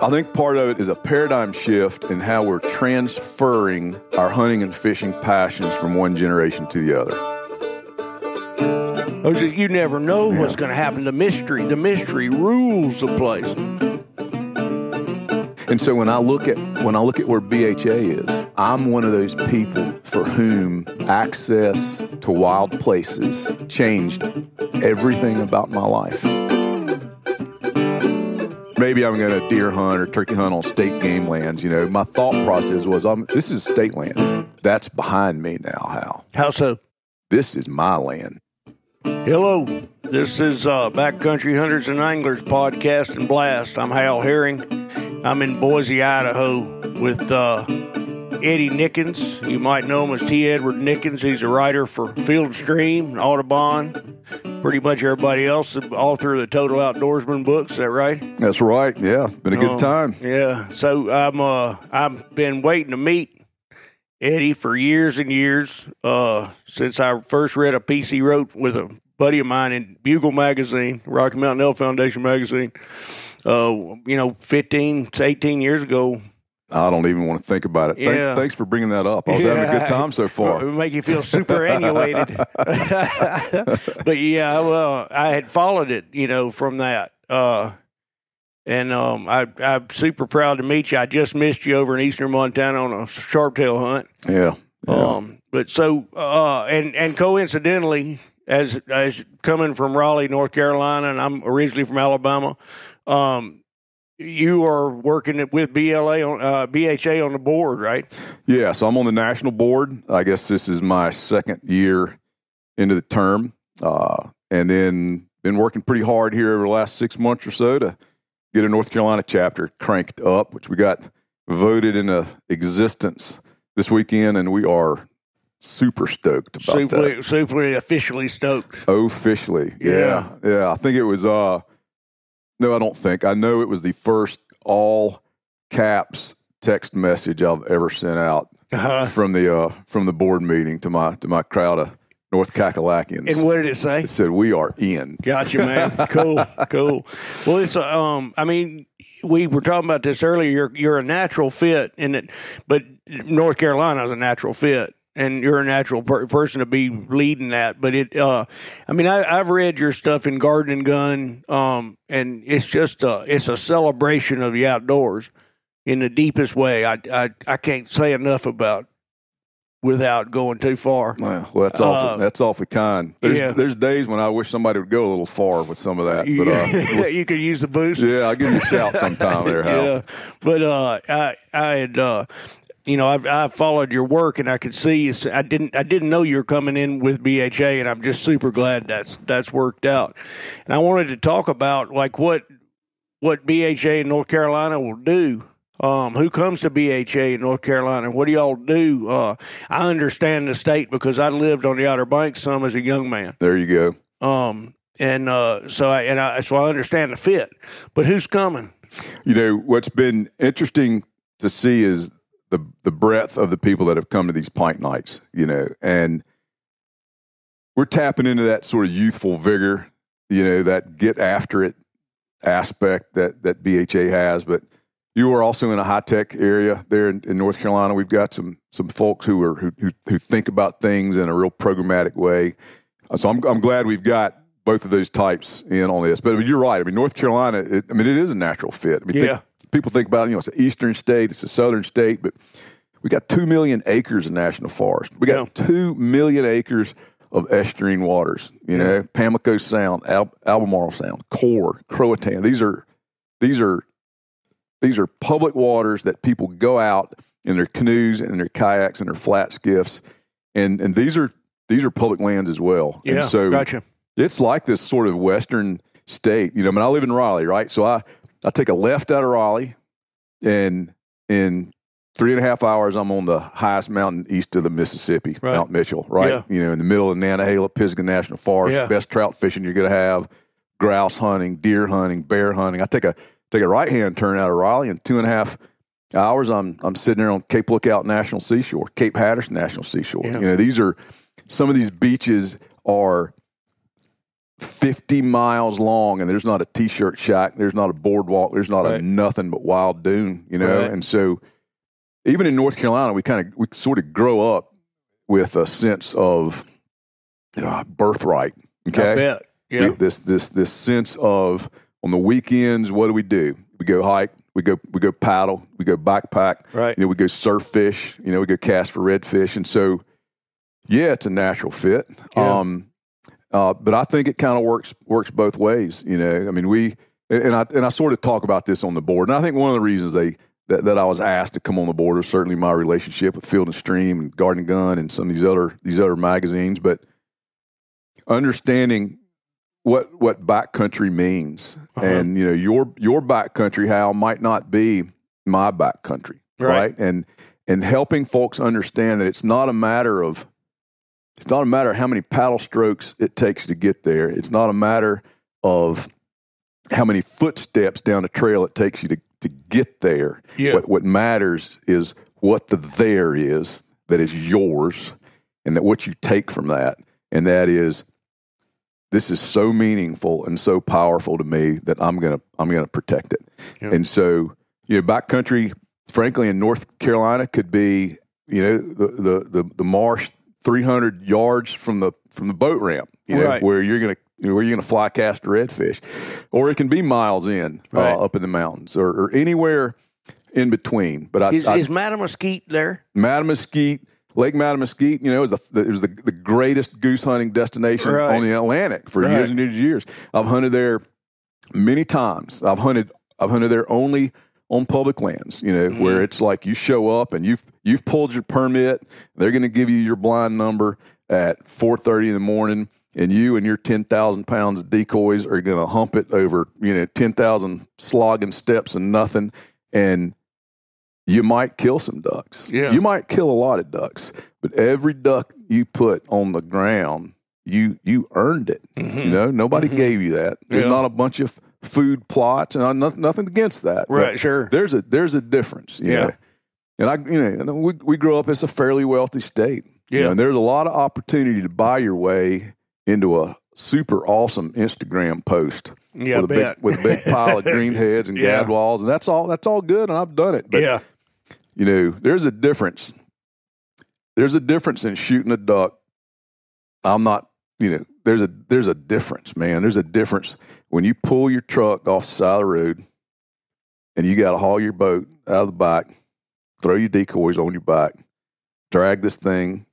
I think part of it is a paradigm shift in how we're transferring our hunting and fishing passions from one generation to the other. Oh, You never know what's going to happen. The mystery, the mystery rules the place. And so when I look at when I look at where BHA is, I'm one of those people for whom access to wild places changed everything about my life. Maybe I'm going to deer hunt or turkey hunt on state game lands. You know, my thought process was, I'm, this is state land. That's behind me now, Hal. How so? This is my land. Hello, this is uh, Backcountry Hunters and Anglers podcast and blast. I'm Hal Herring. I'm in Boise, Idaho, with uh, Eddie Nickens. You might know him as T. Edward Nickens. He's a writer for Field Stream, Audubon, pretty much everybody else, author of the Total Outdoorsman books. Is that right? That's right. Yeah, been a good Um, time. Yeah. So I'm uh I've been waiting to meet Eddie for years and years. Uh since I first read a piece he wrote with a buddy of mine in Bugle magazine, Rocky Mountain Elk Foundation magazine. Uh, you know, 15 to 18 years ago. I don't even want to think about it. Yeah. thanks for bringing that up. I was having a good time so far. It would make you feel superannuated. but yeah, well, I had followed it, you know, from that. Uh, and um, I, I'm super proud to meet you. I just missed you over in eastern Montana on a sharptail hunt. Yeah. yeah. Um, but so, uh, and and coincidentally, as as coming from Raleigh, North Carolina, and I'm originally from Alabama, um, you are working with BLA on uh, BHA on the board, right? Yeah, so I'm on the national board. I guess this is my second year into the term, uh, and then been working pretty hard here over the last six months or so to get a North Carolina chapter cranked up, which we got voted into existence this weekend, and we are super stoked about that. Super, super officially stoked. Officially, yeah, yeah. I think it was. uh No, I don't think. I know it was the first all caps text message I've ever sent out Uh-huh. from the uh, from the board meeting to my to my crowd of North Kakalakians. And what did it say? it said, "We are in." Gotcha, man. cool, cool. Well, it's um. I mean, we were talking about this earlier. You're you're a natural fit in it, but North Carolina is a natural fit, and you're a natural per- person to be leading that. But it, uh, I mean, I, I've read your stuff in Garden and Gun, um, and it's just uh, it's a celebration of the outdoors in the deepest way. I I I can't say enough about without going too far. Well, well, that's awful. Uh, that's awfully kind. There's yeah. there's days when I wish somebody would go a little far with some of that. But uh, you could use the boost. yeah, I'll give you a shout sometime there, Hal. Yeah, but uh, I I had uh, you know I've I've followed your work and I could see you. I didn't I didn't know you were coming in with BHA and I'm just super glad that's that's worked out. And I wanted to talk about like what what BHA in North Carolina will do. Um, who comes to BHA in North Carolina? What do y'all do? Uh, I understand the state because I lived on the Outer Banks some as a young man. There you go. Um, and uh, so I and I so I understand the fit. But who's coming? You know what's been interesting to see is the the breadth of the people that have come to these pint nights. You know, and we're tapping into that sort of youthful vigor. You know, that get after it aspect that that BHA has, but. You are also in a high tech area there in, in North Carolina. We've got some some folks who are who, who who think about things in a real programmatic way. Uh, So I'm I'm glad we've got both of those types in on this. But you're right. I mean, North Carolina. It, I mean, it is a natural fit. I mean, think- Yeah. People think about you know it's an eastern state, it's a southern state, but we got two million acres of national forest. We got two million acres of estuarine waters. You know, Pamlico Sound, Al- Albemarle Sound, Core, Croatan. These are these are these are public waters that people go out in their canoes and their kayaks and their flat skiffs, and and these are these are public lands as well. Yeah, and so gotcha. it's like this sort of western state. You know, I mean, I live in Raleigh, right? So I I take a left out of Raleigh, and in three and a half hours, I'm on the highest mountain east of the Mississippi, Right. Mount Mitchell, right? Yeah. You know, in the middle of Nantahala, Pisgah National Forest, Yeah. best trout fishing you're going to have, grouse hunting, deer hunting, bear hunting. I take a take a right hand turn out of Raleigh, and two and a half hours, I'm I'm sitting there on Cape Lookout National Seashore, Cape Hatteras National Seashore. Yeah. You know, these are some of these beaches are 50 miles long and there's not a t-shirt shack, there's not a boardwalk, there's not Right. a nothing but wild dune, you know? Right. And so even in North Carolina, we kind of we sort of grow up with a sense of uh, birthright, I okay? bet. Yeah. We- this this this sense of on the weekends, what do we do? We go hike, we go we go paddle, we go backpack, right. you know, we go surf fish, you know, we go cast for redfish. And so, yeah, it's a natural fit. Yeah. Um, uh, but I think it kind of works works both ways. You know, I mean, we and I and I sort of talk about this on the board, and I think one of the reasons they that, that I was asked to come on the board is certainly my relationship with Field and Stream and Garden and Gun and some of these other these other magazines, but understanding what what backcountry means, Uh-huh. and you know, your your backcountry Hal might not be my backcountry Right. right and and helping folks understand that it's not a matter of it's not a matter of how many paddle strokes it takes to get there it's not a matter of how many footsteps down the trail it takes you to, to get there Yeah. what what matters is what the there is that is yours and that what you take from that and that is this is so meaningful and so powerful to me that I'm gonna I'm gonna protect it. Yeah. And so, you know, backcountry, frankly, in North Carolina could be, you know, the the the, the marsh 300 yards from the from the boat ramp, you know, Right. where you're gonna where you're gonna fly cast a redfish, or it can be miles in Right. uh, up in the mountains, or, or anywhere in between. But I, Is, I is Mattamuskeet there? Mattamuskeet, Lake Mattamuskeet, you know, is, a, it was the, the greatest goose hunting destination Right. on the Atlantic for Right. years and years and years. I've hunted there many times. I've hunted I've hunted there only on public lands, you know, Mhm. where it's like you show up and you've you've pulled your permit, they're going to give you your blind number at 4:30 in the morning and you and your 10,000 pounds of decoys are going to hump it over, you know, 10,000 slogging steps and nothing and you might kill some ducks. Yeah. You might kill a lot of ducks, but every duck you put on the ground, you you earned it. Mhm. You know, nobody Mhm. gave you that. There's Yeah. not a bunch of food plots, and I'm nothing, nothing against that. but Right, sure. There's a there's a difference. you Yeah. know. And I, you know, we we grew up. as a fairly wealthy state. you Yeah. know, and there's a lot of opportunity to buy your way into a super awesome Instagram post Yeah, I with a big with a big pile of green heads and Yeah. gadwalls, and that's all. That's all good, and I've done it. But yeah. you know, there's a difference. There's a difference in shooting a duck. I'm not, you know, there's a there's a difference, man. There's a difference when you pull your truck off the side of the road and you got to haul your boat out of the back, throw your decoys on your back, drag this thing,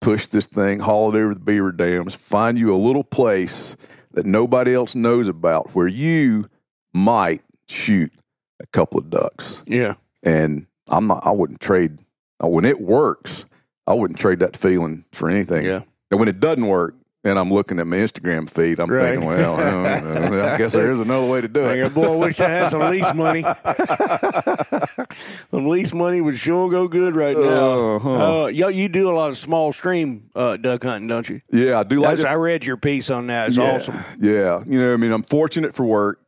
push this thing, haul it over the beaver dams, find you a little place that nobody else knows about where you might shoot a couple of ducks Yeah. and I'm not. I wouldn't trade when it works. I wouldn't trade that feeling for anything. Yeah. And when it doesn't work, and I'm looking at my Instagram feed, I'm Right. thinking, well, uh, I guess there is another way to do it. boy, I wish I had some lease money. some lease money would sure go good right now. Uh-huh. Uh, yo, you do a lot of small stream uh, duck hunting, don't you? yeah, I do like That's, it. I read your piece on that. It's yeah, awesome. Yeah, you know, I mean, I'm fortunate for work.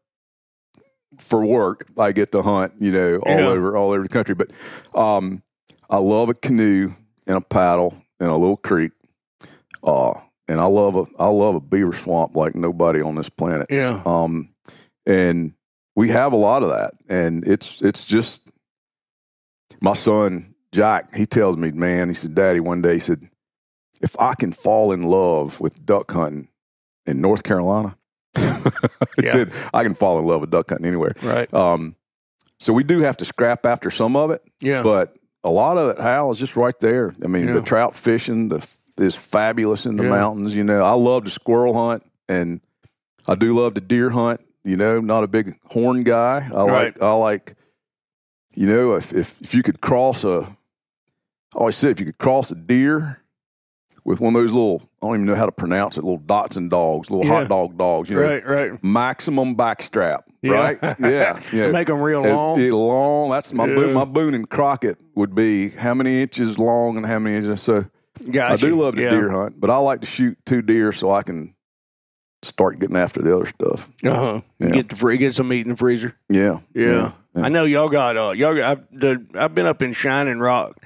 For work, I get to hunt, you know, all Yeah. over all over the country. But um, I love a canoe and a paddle and a little creek. Uh, and I love a I love a beaver swamp like nobody on this planet. Yeah. Um, and we have a lot of that, and it's it's just my son Jack. He tells me, man, he said, Daddy, one day he said, if I can fall in love with duck hunting in North Carolina, he Yeah. said I can fall in love with duck hunting anywhere. Right. Um, so we do have to scrap after some of it, Yeah. but a lot of it, Hal, is just right there. I mean, Yeah. the trout fishing, the is fabulous in the Yeah. mountains. You know, I love to squirrel hunt, and I do love to deer hunt. You know, not a big horn guy. I Right. like I like. You know, if if if you could cross a, I always say if you could cross a deer with one of those little, I don't even know how to pronounce it, little Dotson dogs, little Yeah. hot dog dogs. You know, right. Right. maximum backstrap, Yeah. right? Yeah, yeah. Make them real long. it long. That's my Yeah. Boone, my Boone and Crockett would be how many inches long and how many inches. So Gotcha. I do love to yeah. deer hunt, but I like to shoot two deer so I can start getting after the other stuff. Uh huh. Yeah. Get the free, get some meat in the freezer. Yeah, Yeah. yeah. I know y'all got uh y'all got I've, the, I've been up in Shining Rock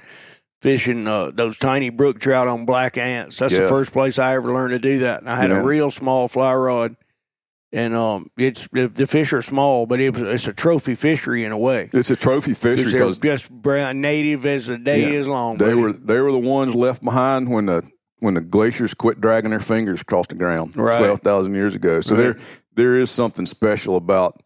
fishing uh, those tiny brook trout on black ants. That's the first place I ever learned to do that. And I had a real small fly rod, and um, it's the, fish are small, but it was it's a trophy fishery in a way. It's a trophy fishery because just brown native as the day Yeah. is long. they buddy. were they were the ones left behind when the when the glaciers quit dragging their fingers across the ground Right. twelve thousand years ago. So Right. there there is something special about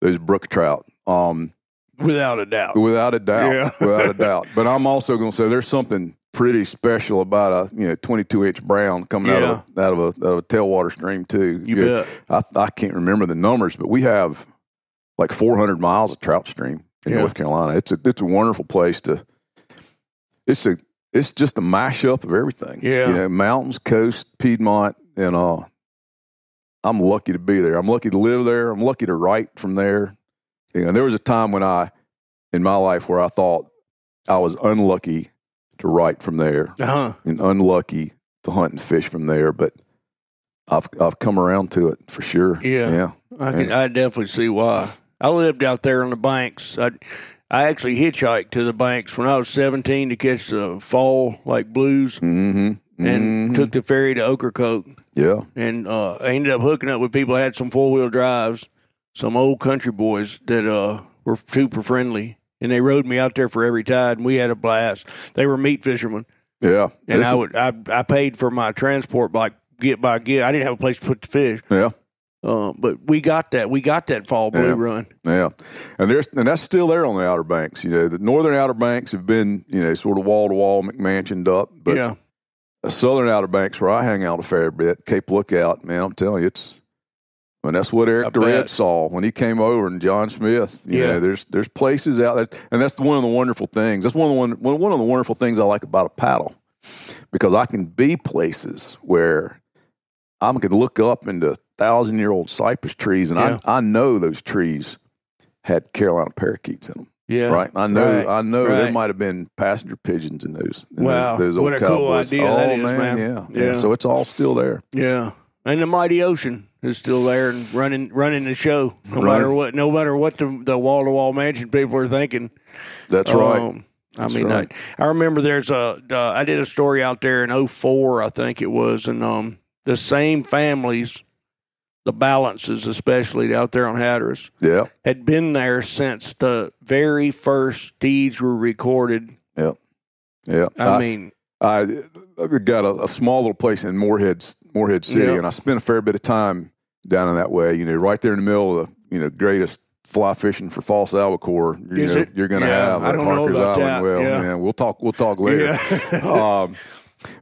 those brook trout. Um, without a doubt. Without a doubt. Yeah. without a doubt. But I'm also going to say there's something pretty special about a you know 22 inch brown coming out of a, out of a, out of a tailwater stream too. You bet. I I can't remember the numbers, but we have like 400 miles of trout stream in Yeah. North Carolina. It's a it's a wonderful place to. It's a it's just a mashup of everything. Yeah. you know, mountains, coast, Piedmont, and uh. I'm lucky to be there. I'm lucky to live there. I'm lucky to write from there. You know, there was a time when I, in my life, where I thought I was unlucky to write from there Uh-huh. and unlucky to hunt and fish from there. But I've I've come around to it for sure. Yeah. yeah, I can I definitely see why. I lived out there on the banks. I I actually hitchhiked to the banks when I was 17 to catch the fall like blues mm-hmm. and Mhm. took the ferry to Ocracoke yeah, and uh, I ended up hooking up with people that had some four wheel drives, some old country boys that uh, were super friendly. And they rode me out there for every tide, and we had a blast. They were meat fishermen, yeah, and This I would I, I paid for my transport like get by get. I didn't have a place to put the fish, yeah, uh, but we got that. We got that fall blue Yeah. run. yeah, and there's and that's still there on the Outer Banks. You know, the northern Outer Banks have been you know sort of wall to wall McMansioned up, but yeah, the southern Outer Banks where I hang out a fair bit, Cape Lookout, man, I'm telling you, it's. Mean, that's what Eric Durant saw when he came over, and John Smith. You Yeah. know, there's there's places out there, and that's one of the wonderful things. That's one of the one, one of the wonderful things I like about a paddle, because I can be places where I can look up into thousand year old cypress trees, and Yeah. I I know those trees had Carolina parakeets in them. yeah. Right, I know, Right, I know there might have been passenger pigeons in those. in Wow, those, those old what a cool idea oh, that is, man, man. Yeah, Yeah. yeah. So it's all still there. Yeah, and the mighty ocean is still there and running running the show. No Right. matter what, no matter what the the wall to wall mansion people are thinking. That's right. Um, I mean, right. I, I remember there's a uh, I did a story out there in 04, I think it was, and um, the same families, the Ballances especially out there on Hatteras, Yeah, had been there since the very first deeds were recorded. yeah. yeah. I, mean, I, I got a, a small little place in Morehead, Morehead City, Yeah. and I spent a fair bit of time down in that way. You know, right there in the middle of the you know greatest fly fishing for false albacore. You Is know, it? you're going to Yeah, have I at Harker's Island. that. Well, Yeah. man, we'll talk. We'll talk later. yeah, um,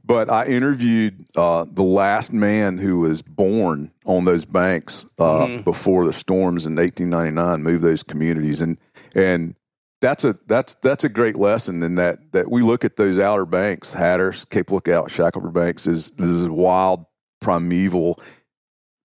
but I interviewed uh, the last man who was born on those banks uh, Mhm. before the storms in 1899 moved those communities, and and that's a that's that's a great lesson in that that we look at those outer banks, Hatteras, Cape Lookout, Shackleford Banks is this is wild primeval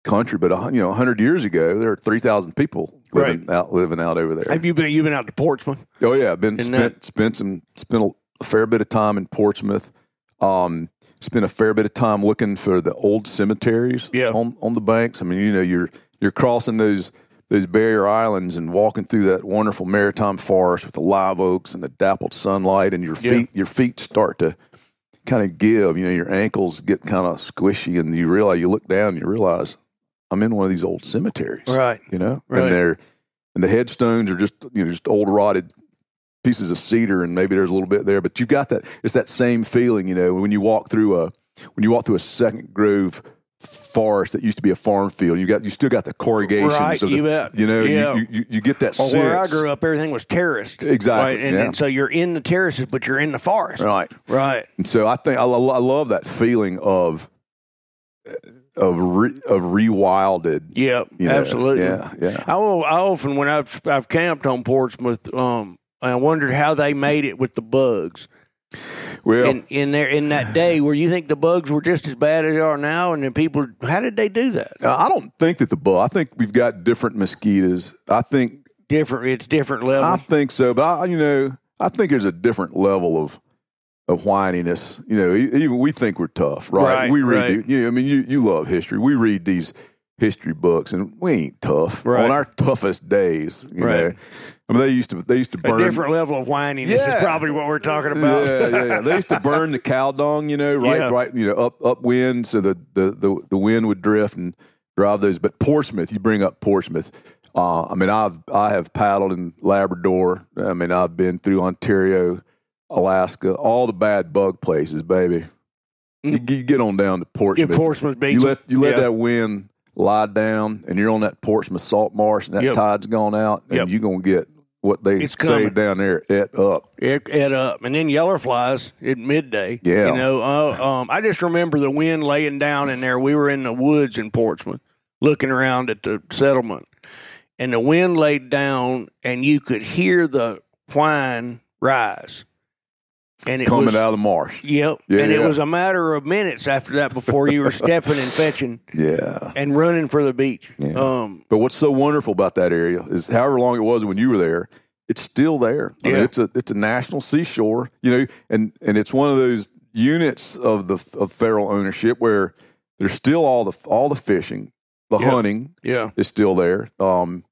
country, but you know, hundred years ago there were three thousand people living out living out over there. have you been? You been out to Portsmouth? Oh yeah, been Isn't spent spent some spent a, fair bit of time in Portsmouth. Um, spent a fair bit of time looking for the old cemeteries Yeah. on on the banks. I mean, you know, you're you're crossing those those barrier islands and walking through that wonderful maritime forest with the live oaks and the dappled sunlight, and your Yeah. feet your feet start to kind of give. You know, your ankles get kind of squishy, and you realize you look down and you realize I'm in one of these old cemeteries Right. you know, Right. and they're and the headstones are just you know just old rotted pieces of cedar, and maybe there's a little bit there, but you've got that. It's that same feeling, you know, when you walk through a when you walk through a second grove forest that used to be a farm field. You got you still got the corrugations Right, of the, you bet. you know, Yeah. you, you you get that Well, where I grew up, everything was terraced. Exactly, Right? And, yeah. and so you're in the terraces, but you're in the forest. right. Right. And so I think I, I love that feeling of of re, of rewilded. Yep. you know, absolutely. Yeah, yeah. I, will- I often, when I've, I've camped on Portsmouth, um, I wondered how they made it with the bugs. Well, in, in there in that day, where you think the bugs were just as bad as they are now, and then people, how did they do that? Uh, I don't think that the bug. I think we've got different mosquitoes. I think Different. It's different level. I think so, but I, you know, I think there's a different level of of whininess. You know, even we think we're tough, right? Right, we read, right. you know, I mean, you you love history. We read these history books, and we ain't tough Right. on our toughest days. You Right. know, I mean, they used to they used to burn A different level of whininess Yeah. is probably what we're talking about. Yeah, yeah, yeah. They used to burn the cow dung, you know, right, Yeah. right, you know, up upwind, so the, the the the wind would drift and drive those. But Portsmouth, you bring up Portsmouth. Uh, I mean, I've I have paddled in Labrador. I mean, I've been through Ontario, Alaska, all the bad bug places, baby. You, you get on down to Yeah, Portsmouth. Portsmouth Beach. you let you let yeah. that wind lie down, and you're on that Portsmouth salt marsh, and that Yep. tide's gone out, and Yep. you're gonna get what they It's say coming. down there et up. it, it up, and then yeller flies at midday. Yeah. you know. Uh, um, I just remember the wind laying down in there. We were in the woods in Portsmouth, looking around at the settlement, and the wind laid down, and you could hear the whine rise, and it coming was, out of the marsh. Yep, Yeah, and it was a matter of minutes after that before you were stepping and fetching Yeah. and running for the beach. Yeah. Um, But what's so wonderful about that area is however long it was when you were there, it's still there. I mean, Yeah. it's a it's a national seashore, you know, and and it's one of those units of the of federal ownership where there's still all the all the fishing, the Yeah. hunting yeah, is still there. Um,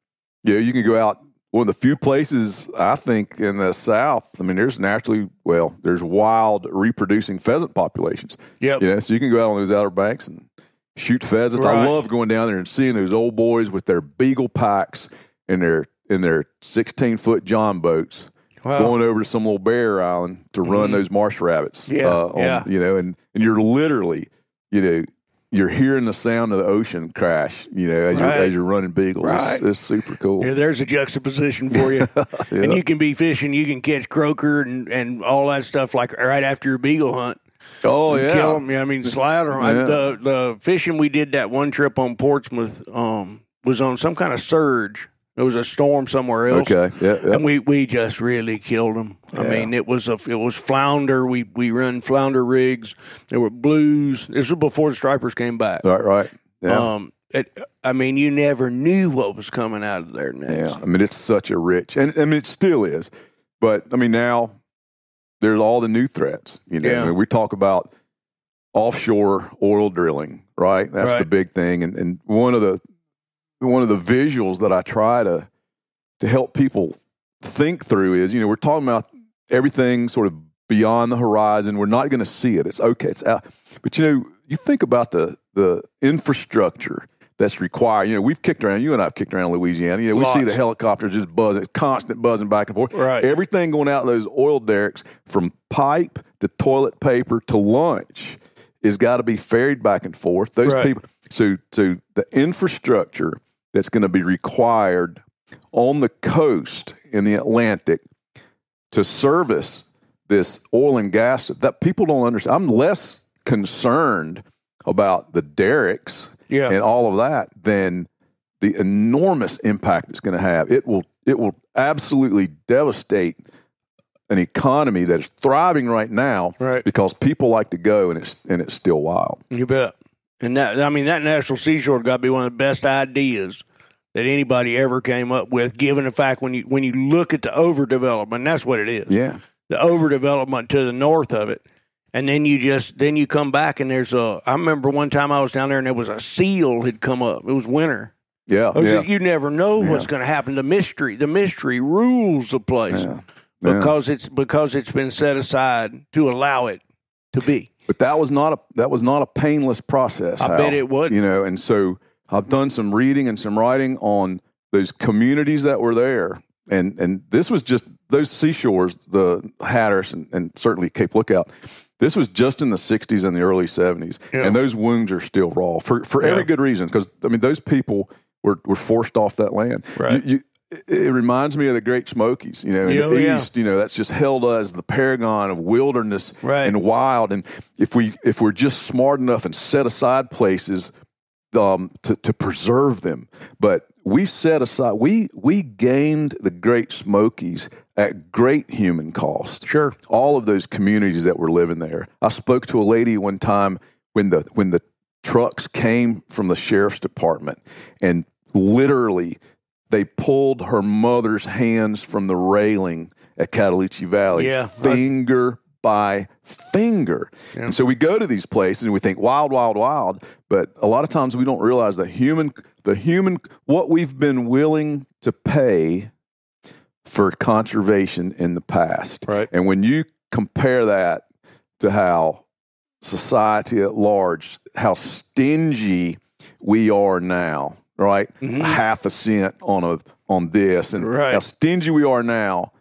you know, you can go out one of the few places I think in the South. I mean, there's naturally well, there's wild reproducing pheasant populations. yep, Yeah, so you can go out on those outer banks and shoot pheasants. I love going down there and seeing those old boys with their beagle packs and their in their sixteen foot john boats Wow. going over to some little barrier island to run Mhm. those marsh rabbits. Yeah, uh, on, yeah. You know, and and you're literally, you know. You're hearing the sound of the ocean crash, you know, as you're as you're running beagles. It's- Right. It's, super cool. Yeah, there's a juxtaposition for you. Yeah. And you can be fishing, you can catch croaker and, and all that stuff like right after your beagle hunt. oh yeah, Kill them. Yeah, I mean, slaughter 'em. I- Yeah. The, the fishing we did that one trip on Portsmouth um, was on some kind of surge. There was a storm somewhere else. okay, yeah, yeah. And we, we just really killed them. I Yeah. mean, it was a it was flounder. We we run flounder rigs. There were blues. This was before the stripers came back. right, right. Yeah. Um, it, I mean, you never knew what was coming out of there next. Yeah, I mean it's such a rich, and I mean it still is. But I mean now there's all the new threats. You know, Yeah. I mean, we talk about offshore oil drilling, right? That's the big thing, and and one of the one of the visuals that I try to to help people think through is, you know, we're talking about everything sort of beyond the horizon. We're not going to see it. It's okay. It's out. But you know, you think about the the infrastructure that's required. You know, we've kicked around. You and I've kicked around Louisiana. You know, we see the helicopters just buzzing, constant buzzing back and forth. Right. Everything going out those oil derricks, from pipe to toilet paper to lunch, is got to be ferried back and forth. Those Right. people. So, so the infrastructure that's going to be required on the coast in the Atlantic to service this oil and gas that people don't understand. I'm less concerned about the derricks Yeah. and all of that than the enormous impact it's going to have. It will it will absolutely devastate an economy that is thriving right now Right. because people like to go and it's and it's still wild. You bet. And that I mean that national seashore got to be one of the best ideas that anybody ever came up with. Given the fact when you when you look at the overdevelopment, that's what it is. Yeah. The overdevelopment to the north of it, and then you just then you come back and there's a. I remember one time I was down there and there was a seal had come up. It was winter. Yeah. Was yeah. just- you never know what's Yeah. going to happen. The mystery, the mystery rules the place. Yeah. because it's because it's been set aside to allow it to be. But that was not a that was not a painless process. I Hal. bet it would. You know, and so I've done some reading and some writing on those communities that were there, and and this was just those seashores, the Hatteras and, and certainly Cape Lookout. This was just in the '60s and the early '70s, Yeah. and those wounds are still raw for for every good reason. Because I mean, those people were were forced off that land. Right. You, you, it reminds me of the Great Smokies, you know, in the yeah. East. You know, that's just held as the paragon of wilderness Right. and wild. And if we if we're just smart enough and set aside places um, to to preserve them, but we set aside we we gained the Great Smokies at great human cost. Sure. All of those communities that were living there. I spoke to a lady one time when the when the trucks came from the sheriff's department and literally they pulled her mother's hands from the railing at Cataloochee Valley Yeah. finger by finger. Yeah. And so we go to these places and we think wild, wild, wild. But a lot of times we don't realize the human, the human, what we've been willing to pay for conservation in the past. Right. And when you compare that to how society at large, how stingy we are now, right? Mhm. Half a cent on a on this, and Right. how stingy we are now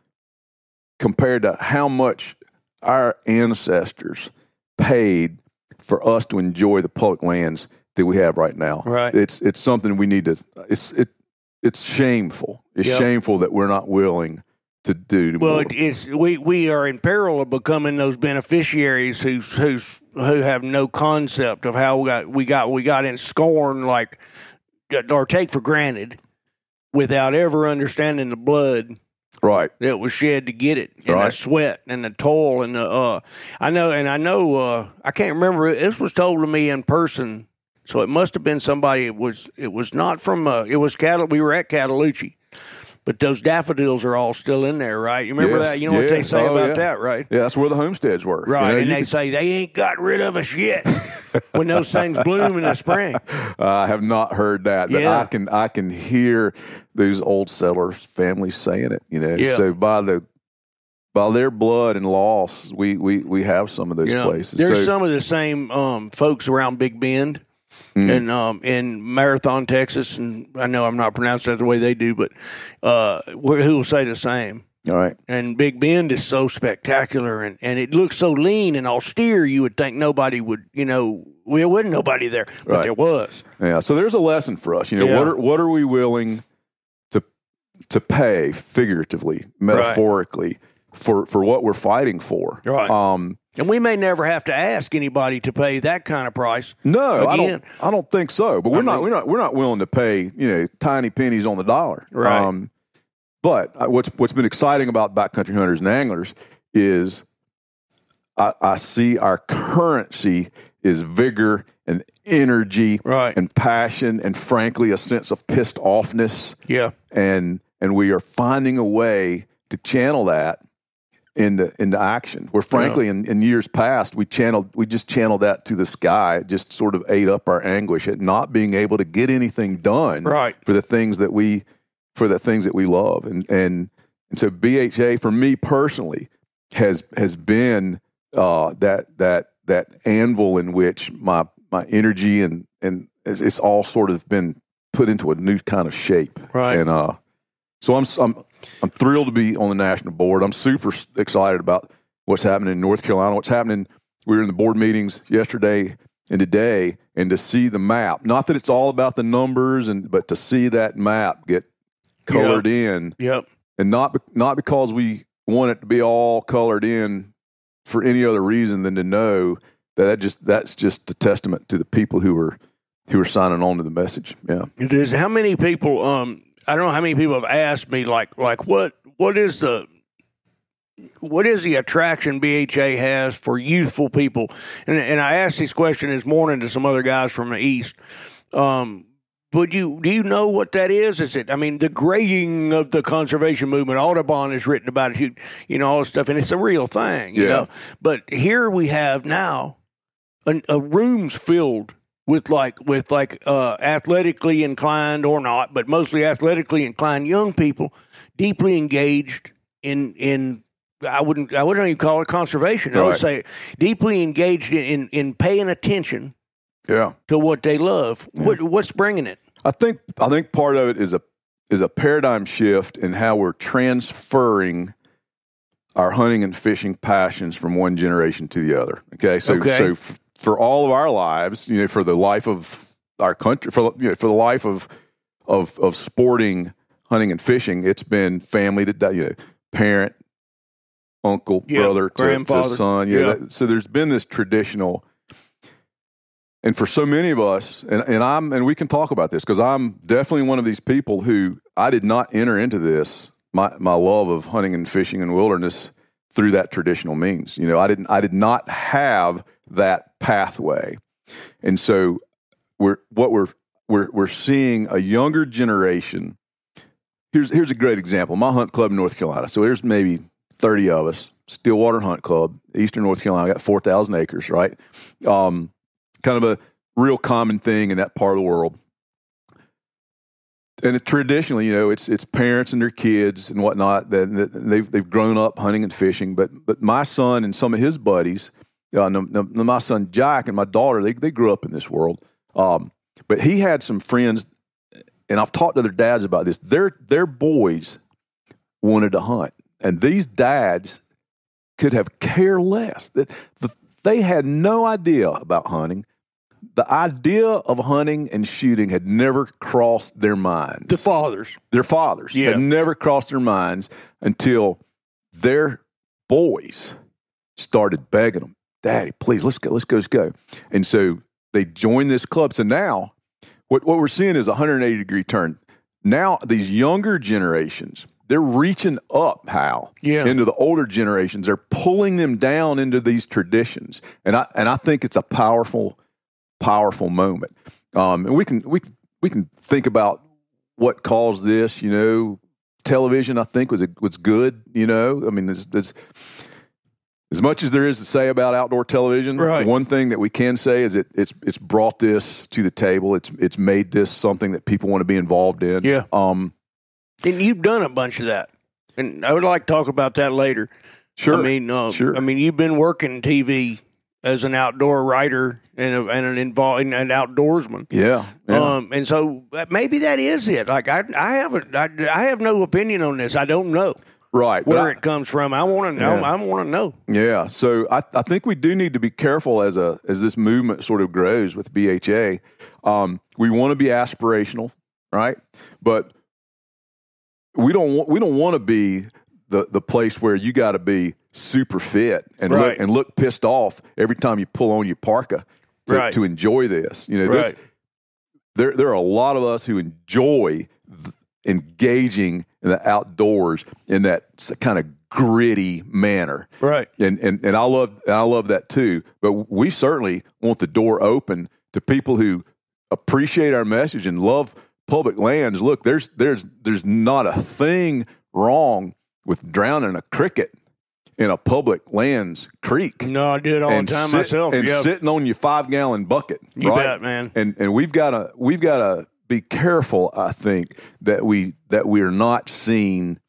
compared to how much our ancestors paid for us to enjoy the public lands that we have right now. Right. It's it's something we need to. It's it it's shameful. It's Yep. shameful that we're not willing to do Well, it, it's we we are in peril of becoming those beneficiaries who's who's who have no concept of how we got we got we got in scorn like or take for granted without ever understanding the blood right. that was shed to get it and the sweat and the toil and the uh I know and I know uh I can't remember this was told to me in person so it must have been somebody it was it was not from uh it was cattle we were at Catalucci but those daffodils are all still in there right you remember Yes, that you know what they say Oh, about yeah. that right Yeah, that's where the homesteads were. You right know, and they could- say they ain't got rid of us yet when those things bloom in the spring I have not heard that, but Yeah. I can I can hear those old settlers families saying it. You know, Yeah. so by the by their blood and loss, we we we have some of those You know, places. There's so, some of the same um, folks around Big Bend Mm. and um, in Marathon, Texas, and I know I'm not pronouncing that the way they do, but uh, who will say the same? all right, And Big Bend is so spectacular, and, and it looks so lean and austere. You would think nobody would, you know, well, there wasn't nobody there, but Right. there was. yeah. So there's a lesson for us. You know, Yeah. what are what are we willing to to pay figuratively, metaphorically for for what we're fighting for? Right. Um, And we may never have to ask anybody to pay that kind of price. No, I don't. I don't think so. But we're I not. We're not. We're not willing to pay. You know, tiny pennies on the dollar. Right. Um, but uh, what's what's been exciting about backcountry hunters and anglers is I, I see our currency is vigor and energy Right. and passion and frankly a sense of pissed offness Yeah. and and we are finding a way to channel that into into action. Where frankly, in, in years past, we channeled we just channeled that to the sky. It just sort of ate up our anguish at not being able to get anything done Right. for the things that we for the things that we love. And and and so BHA for me personally has has been uh, that that that anvil in which my my energy and and it's, it's all sort of been put into a new kind of shape. Right. And uh, so I'm I'm I'm thrilled to be on the national board. I'm super excited about what's happening in North Carolina. What's happening? We were in the board meetings yesterday and today, and to see the map. Not that it's all about the numbers, and but to see that map get colored in, Yep. and not not because we want it to be all colored in for any other reason than to know that, that just that's just a testament to the people who are who are signing on to the message. Yeah. It is. How many people? Um, I don't know how many people have asked me, like, like what, what is the, what is the attraction BHA has for youthful people? And and I asked this question this morning to some other guys from the east. Um, would you do you know what that is? Is it? I mean, the graying of the conservation movement. Audubon has written about it. You, you know all this stuff, and it's a real thing. You Yeah. know, but here we have now a, a rooms filled with like with like uh, athletically inclined or not, but mostly athletically inclined young people, deeply engaged in in. I wouldn't. I wouldn't even call it conservation. I would say deeply engaged in, in, in paying attention Yeah. to what they love. What what's bringing it? I think I think part of it is a is a paradigm shift in how we're transferring our hunting and fishing passions from one generation to the other. Okay, so Okay. so for all of our lives, you know, for the life of our country, for you know, for the life of of of sporting, hunting and fishing, it's been family to you know, parent, uncle, Yeah, brother to, to grandfather. son. Yeah, Yeah. that- so there's been this traditional and for so many of us and, and i'm and we can talk about this because i'm definitely one of these people who i did not enter into this my, my love of hunting and fishing and wilderness through that traditional means you know i didn't i did not have that pathway and so we're what we're we're, we're seeing a younger generation here's here's a great example my hunt club in north carolina so here's maybe thirty of us, Stillwater Hunt Club, Eastern North Carolina. Got four thousand acres, right? Um, kind of a real common thing in that part of the world. And it, traditionally, you know, it's it's parents and their kids and whatnot that they've they've grown up hunting and fishing. But but my son and some of his buddies, uh, no, no, my son Jack and my daughter, they they grew up in this world. Um, but he had some friends, and I've talked to their dads about this. Their their boys wanted to hunt, and these dads could have care less. That the, they had no idea about hunting. The idea of hunting and shooting had never crossed their minds. The fathers, their fathers, Yeah. had never crossed their minds until their boys started begging them, "Daddy, please, let's go, let's go, let's go." And so they joined this club. So now, what what we're seeing is a 180 degree turn. Now these younger generations, they're reaching up, Hal, Yeah. into the older generations. They're pulling them down into these traditions, and I and I think it's a powerful, powerful moment. Um, and we can we can we can think about what caused this. You know, television I think was a, was good. You know, I mean, there's, there's as much as there is to say about outdoor television. Right. One thing that we can say is it it's it's brought this to the table. It's it's made this something that people want to be involved in. Yeah. Um. and you've done a bunch of that, and I would like to talk about that later. Sure. I mean, uh, Sure. I mean, you've been working TV as an outdoor writer and, a, and an involved an outdoorsman. yeah. yeah. Um, and so uh, maybe that is it. Like I, I haven't, I, I have no opinion on this. I don't know right. where I- it comes from. I want to know. Yeah. I want to know. Yeah, so I, I think we do need to be careful as a as this movement sort of grows with BHA. Um, we want to be aspirational, right? But we don't want we don't want to be the the place where you got to be super fit and look and look pissed off every time you pull on your parka to, Right. to enjoy this. You know, this there there are a lot of us who enjoy engaging in the outdoors in that kind of gritty manner Right. and and and I love I love that too. But we certainly want the door open to people who appreciate our message and love public lands. Look, there's there's there's not a thing wrong with drowning a cricket in a public lands creek No, I do it all the time sit- myself. and yeah, sitting on your five gallon bucket. you right? bet, man. and and we've got a we've got to be careful. I think that we that we are not seen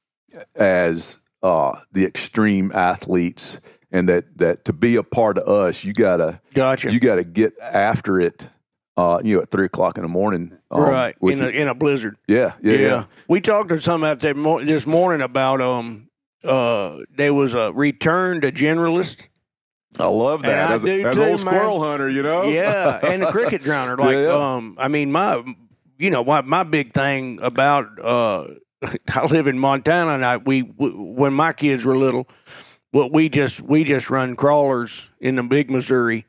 as uh, the extreme athletes, and that that to be a part of us, you gotta Gotcha. you gotta get after it. Uh, you know, at three o'clock in the morning, um, right in a, in a blizzard. yeah, yeah, yeah, We talked to some out there mo- this morning about um uh there was a return to generalist. I love that I as, a, do as too, old man. squirrel hunter. You know, Yeah, and the cricket drowner. Like Yeah, yeah. um I mean my you know my my big thing about uh I live in Montana and I we, we when my kids were little, well we just we just run crawlers in the big Missouri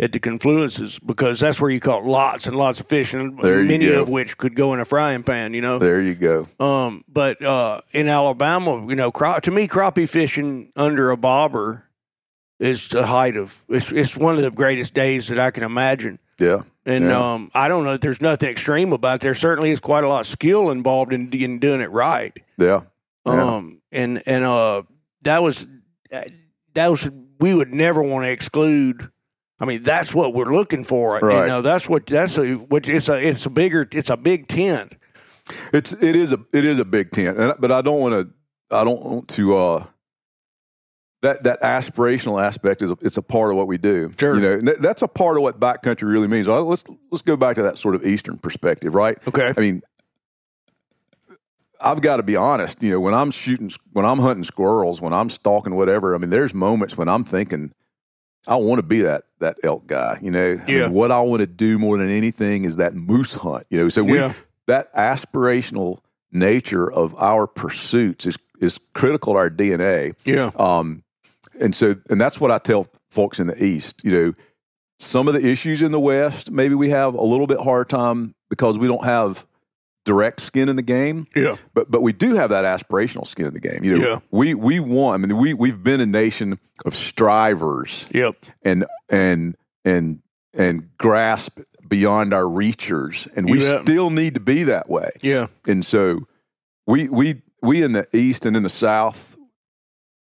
at the confluences because that's where you caught lots and lots of fish and many go. of which could go in a frying pan, you know. there you go. Um, but uh, in Alabama, you know, cro- to me, crappie fishing under a bobber is the height of. It's it's one of the greatest days that I can imagine. Yeah, And Yeah. um, I don't know. There's nothing extreme about it. There certainly is quite a lot of skill involved in, in doing it right. yeah, Yeah. Um, and and uh, that was that was we would never want to exclude. I mean, that's what we're looking for. Right. You know, that's what that's a which it's a it's a bigger it's a big tent. It's it is a it is a big tent, and, but I don't want to I don't want to uh, that that aspirational aspect is a, it's a part of what we do. Sure. you know that, that's a part of what backcountry really means. Let's let's go back to that sort of eastern perspective, right? Okay. I mean, I've got to be honest. You know, when I'm shooting, when I'm hunting squirrels, when I'm stalking whatever, I mean, there's moments when I'm thinking, I want to be that that elk guy. You know, I mean, Yeah. what I want to do more than anything is that moose hunt. You know, so we Yeah. that aspirational nature of our pursuits is is critical to our DNA. Yeah. Um, and so, and that's what I tell folks in the East. You know, some of the issues in the West, maybe we have a little bit hard time because we don't have direct skin in the game. Yeah. But but we do have that aspirational skin in the game. You know, Yeah. we we want. I mean, we we've been a nation of strivers Yep. and and and and grasp beyond our reachers, and we still need to be that way. Yeah. And so we we we in the east and in the south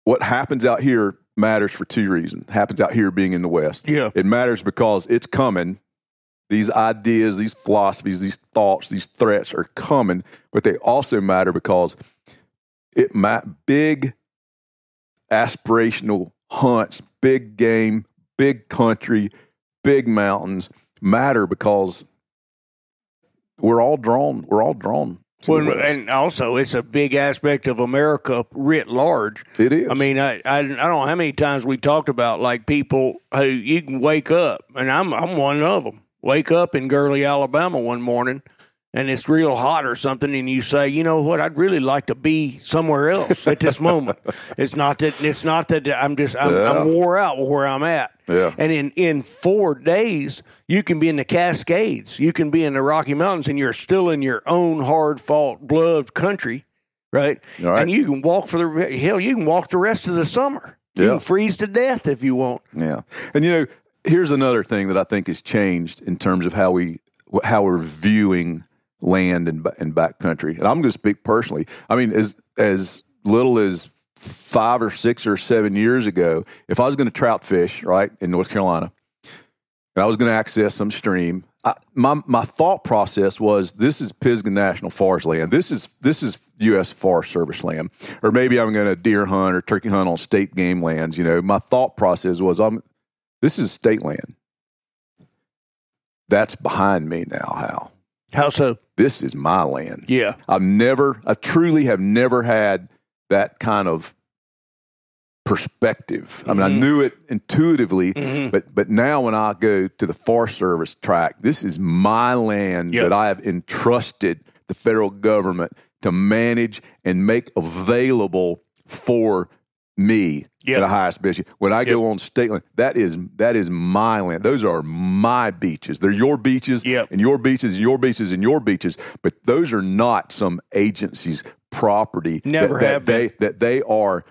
what happens out here matters for two reasons. Happens out here being in the West. Yeah. It matters because it's coming. These ideas, these philosophies, these thoughts, these threats are coming, but they also matter because it might big aspirational hunts, big game, big country, big mountains matter because we're all drawn. We're all drawn. Well, and also, it's a big aspect of America writ large. it is. I mean, I, I I don't know how many times we talked about like people who you can wake up, and I'm I'm one of them. Wake up in Gurley, Alabama, one morning, and it's real hot or something, and you say, you know what, I'd really like to be somewhere else at this moment. It's not that it's not that I'm just I'm, Yeah. I'm wore out where I'm at. Yeah. And in in four days, you can be in the Cascades, you can be in the Rocky Mountains, and you're still in your own hard fought, blood country, right? Right. And you can walk for the hell. You can walk the rest of the summer. You Yeah. can freeze to death if you want. Yeah, and you know, here's another thing that I think has changed in terms of how we how we're viewing land and and backcountry. And I'm going to speak personally. I mean, as as little as five or six or seven years ago, if I was going to trout fish right in North Carolina, and I was going to access some stream. I, my my thought process was this is Pisgah National Forest land. This is this is U.S. Forest Service land, or maybe I'm going to deer hunt or turkey hunt on state game lands. You know, my thought process was I'm this is state land. That's behind me now. Hal, How so? this is my land. Yeah. I've never, I truly have never had that kind of perspective. I mean, I Mhm. knew it intuitively, Mhm. but but now when I go to the Forest Service track, this is my land Yep. that I have entrusted the federal government to manage and make available for me Yep. at the highest bid. When I go on state land, that is that is my land. Those are my beaches. They're your beaches Yep. and your beaches and your beaches and your beaches, but those are not some agency's property. Never that, that have they that they are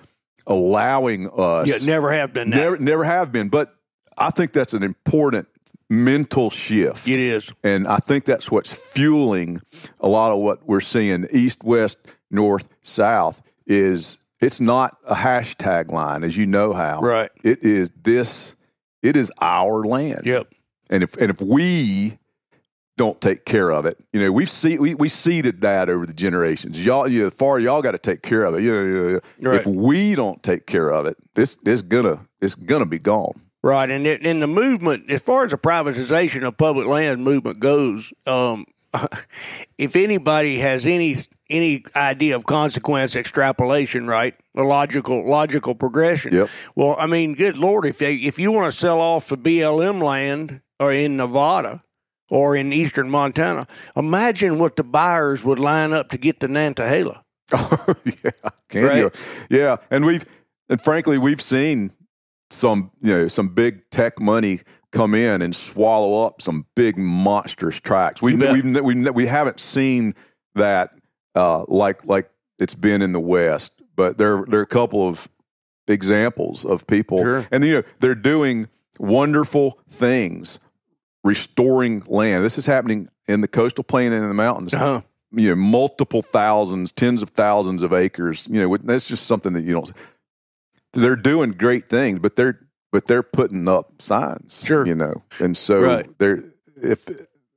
allowing us Yeah. Never have been. that. Never, never have been. But I think that's an important mental shift. It is. And I think that's what's fueling a lot of what we're seeing east, west, north, south is it's not a hashtag line, as you know how. Right. It is this, it is our land. Yep. And if and if we don't take care of it, you know, we've see, we we ceded that over the generations. Y'all, you know, far y'all got to take care of it. You know, you know, Right. if we don't take care of it, this it's gonna it's gonna be gone. Right, and it, and the movement, as far as the privatization of public land movement goes, um, if anybody has any any idea of consequence extrapolation, right, a logical logical progression. Yep. Well, I mean, good lord, if they, if you want to sell off the BLM land or in Nevada or in eastern Montana, imagine what the buyers would line up to get to Nantahala. yeah, can Right. you? Yeah, and we've and frankly we've seen some you know some big tech money come in and swallow up some big monstrous tracks. We've bet. we've we we haven't seen that uh, like like it's been in the West, but there there are a couple of examples of people, Sure. and you know they're doing wonderful things, restoring land. This is happening in the coastal plain and in the mountains Uh-huh. you know multiple thousands tens of thousands of acres you know that's just something that you don't they're doing great things but they're but they're putting up signs Sure. you know and so Right. they're if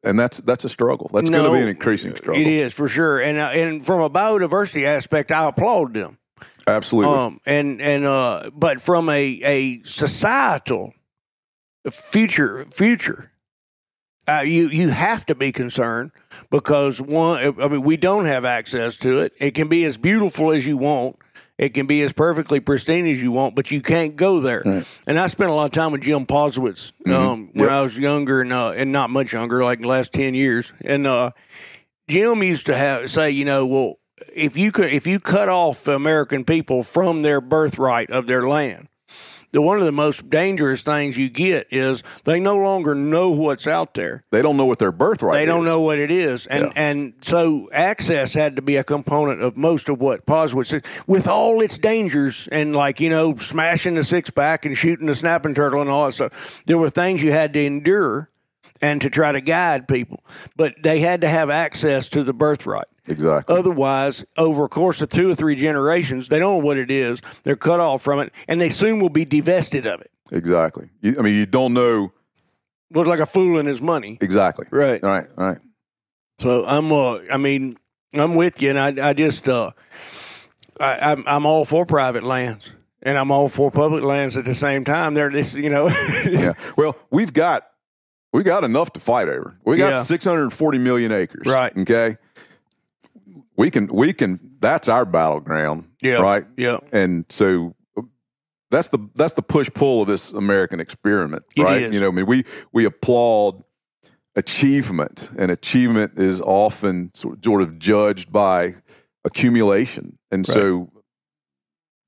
and that's that's a struggle that's going to be an increasing struggle It is for sure, and uh, and from a biodiversity aspect, I applaud them. absolutely Um, and and uh, but from a a societal future future, uh, you you have to be concerned because one, I mean, we don't have access to it. It can be as beautiful as you want. It can be as perfectly pristine as you want, but you can't go there. Right. And I spent a lot of time with Jim Posewitz um, when Yep. I was younger and uh, and not much younger, like the last ten years. And uh, Jim used to have say, you know, well, if you could, if you cut off American people from their birthright of their land, the one of the most dangerous things you get is they no longer know what's out there. they don't know what their birthright They don't is. know what it is, and Yeah. and so access had to be a component of most of what Posewitz said, with all its dangers and like you know smashing the six pack and shooting the snapping turtle and all that stuff. There were things you had to endure and to try to guide people. But they had to have access to the birthright. Exactly. Otherwise, over a course of two or three generations, they don't know what it is. They're cut off from it, and they soon will be divested of it. exactly. You, I mean, you don't know Was like a fool in his money. exactly. Right. All right. All right. So I'm, uh, I mean, I'm with you, and I, I just, uh, I, I'm, I'm all for private lands, and I'm all for public lands at the same time. They're this, you know. Yeah. Well, we've got we got enough to fight over. We got Yeah. 640 million acres. Right. Okay. We can we can that's our battleground. Yeah. Right. yeah. And so that's the that's the push pull of this American experiment, It right? is. You know, I mean, we we applaud achievement, and achievement is often sort sort of judged by accumulation, and so.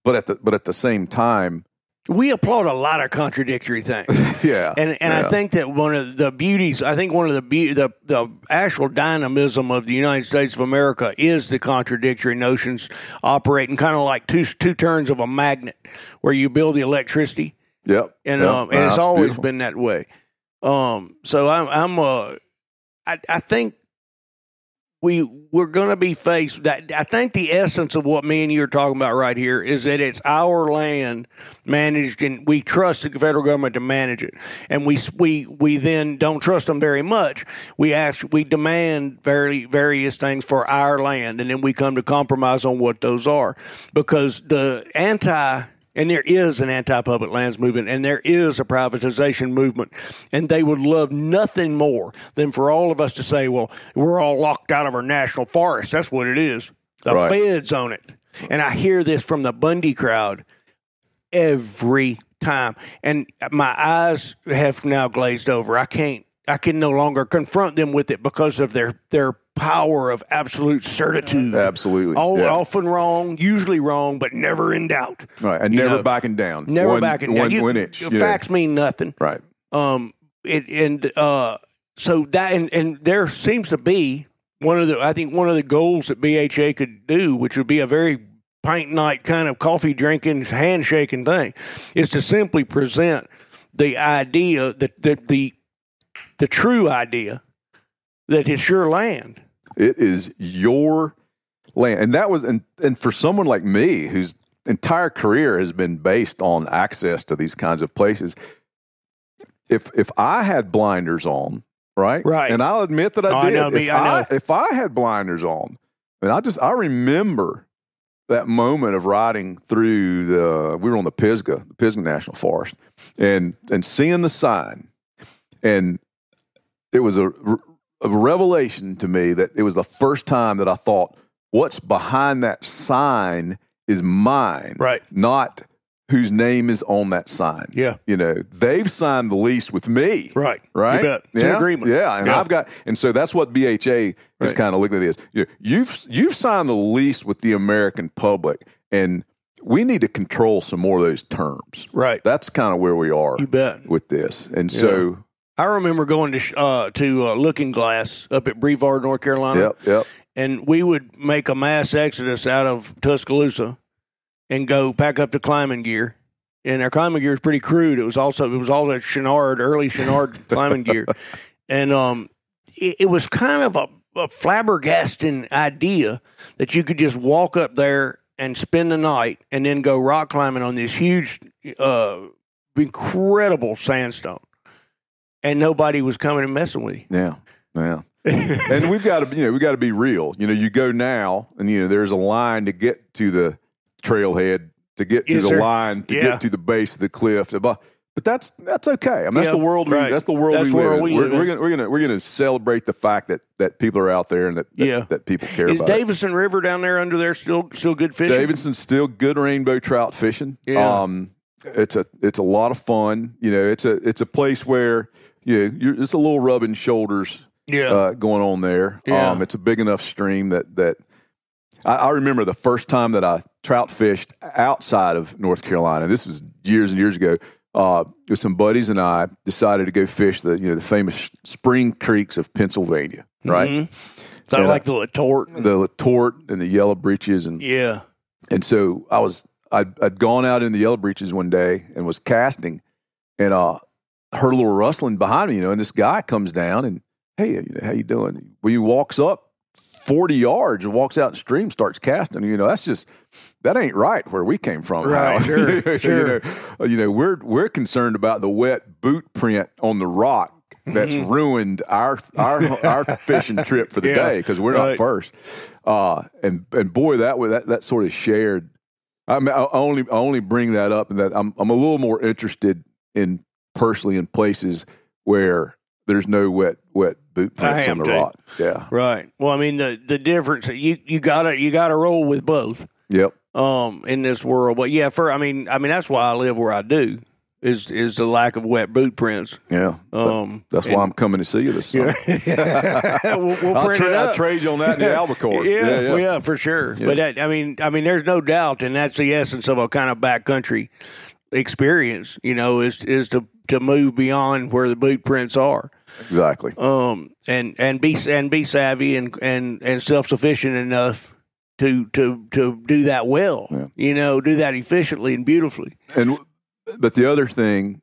But at the but at the same time, We applaud a lot of contradictory things. yeah, And and yeah. I think that one of the beauties, I think one of the be- the the actual dynamism of the United States of America is the contradictory notions operating kind of like two two turns of a magnet, where you build the electricity, Yep. and yep. um, and it's always beautiful. been that way. Um, so I'm I'm uh, I I think we we're going to be faced that I think the essence of what me and you are talking about right here is that it's our land managed and we trust the federal government to manage it. And we we we then don't trust them very much. We ask we demand very various things for our land and then we come to compromise on what those are. Because the anti and there is an anti-public lands movement and there is a privatization movement and they would love nothing more than for all of us to say well we're all locked out of our national forest that's what it is. The Right. feds own it. And i hear this from the bundy crowd every time. And my eyes have now glazed over. I can't i can no longer confront them with it because of their their power of absolute certitude Absolutely. all, yeah. often wrong, usually wrong, but never in doubt. right. And you never know, backing down. Never one, backing down. One, You- one inch. you know. Facts mean nothing. Right. Um, it and uh, so that and, and there seems to be one of the I think one of the goals that BHA could do, which would be a very pint night kind of coffee drinking, handshaking thing, is to simply present the idea that the the the true idea that it's your land. It is your land. And that was and and for someone like me whose entire career has been based on access to these kinds of places, if if I had blinders on, right? Right. And I'll admit that I Oh, I did. know, if, me- I know. if I had blinders on, and I just I remember that moment of riding through the we were on the Pisgah, the Pisgah National Forest, and and seeing the sign, and it was a, a revelation to me that it was the first time that I thought, what's behind that sign is mine, Right. not whose name is on that sign. Yeah. You know, they've signed the lease with me. Right. Right. You bet. It's yeah. an agreement. Yeah. And Yeah. I've got, and so that's what BHA is Right. kind of looking at this. You've, you've signed the lease with the American public and we need to control some more of those terms. Right. That's kind of where we are You bet. with this. And so, I remember going to uh, to uh, Looking Glass up at Brevard, North Carolina, yep, yep. and we would make a mass exodus out of Tuscaloosa and go pack up the climbing gear. And our climbing gear is pretty crude. It was also it was all that Chouinard, early Chouinard climbing gear, and um, it, it was kind of a, a flabbergasting idea that you could just walk up there and spend the night and then go rock climbing on this huge, uh, incredible sandstone, and nobody was coming and messing with you. Yeah. Yeah. and we've got to, you know, we got to be real. You know, you go now, and you know, there's a line to get to the trailhead, to get to Is the there? line, to Yeah. get to the base of the cliff. But but that's that's okay. I mean, that's Yeah, the world. We, right. that's the world That's we live. in. we we're, live we're gonna we're gonna we're gonna celebrate the fact that that people are out there and that that, Yeah. that people care Is about. it. Davidson River down there under there still still good fishing? Davidson's still good rainbow trout fishing. Yeah. Um, it's a it's a lot of fun. You know, it's a it's a place where you're, it's a little rubbing shoulders yeah, uh, going on there. Yeah. Um, it's a big enough stream that that I, I remember the first time that I trout fished outside of North Carolina. This was years and years ago. Uh, with some buddies and I decided to go fish the you know the famous spring creeks of Pennsylvania, right? Mhm. So I And, like the Letort. The Tort and the Yellow Breeches and Yeah, and so I was I'd, I'd gone out in the yellow breeches one day and was casting, and uh heard a little rustling behind me, you know, and this guy comes down and hey, you know, how you doing? When he walks up 40 yards and walks out in the stream, starts casting, you know, that's just that ain't right where we came from. Right, Hal. sure, you, sure. know, you know, we're we're concerned about the wet boot print on the rock that's ruined our our our fishing trip for the Mm-hmm. Yeah, day because we're not first. Uh, and and boy, that was that that sort of shared. I mean, I only I only bring that up and that I'm I'm a little more interested in personally in places where there's no wet wet boot prints on the too. rock. Yeah. Right. Well, I mean the the difference you you gotta you gotta roll with both Yep. um in this world. But yeah, for I mean I mean that's why I live where I do is is the lack of wet boot prints. Yeah. Um, That's why I'm coming to see you this summer. we'll, we'll I'll, tra- it I'll trade you on that in the albacore. Yeah, yeah, well, yeah, for sure. Yeah. But that, I mean, I mean, there's no doubt, and that's the essence of a kind of backcountry experience. You know, is is to to move beyond where the boot prints are, exactly. um, and and be and be savvy and and and self sufficient enough to to to do that well. Yeah. You know, do that efficiently and beautifully. And but the other thing,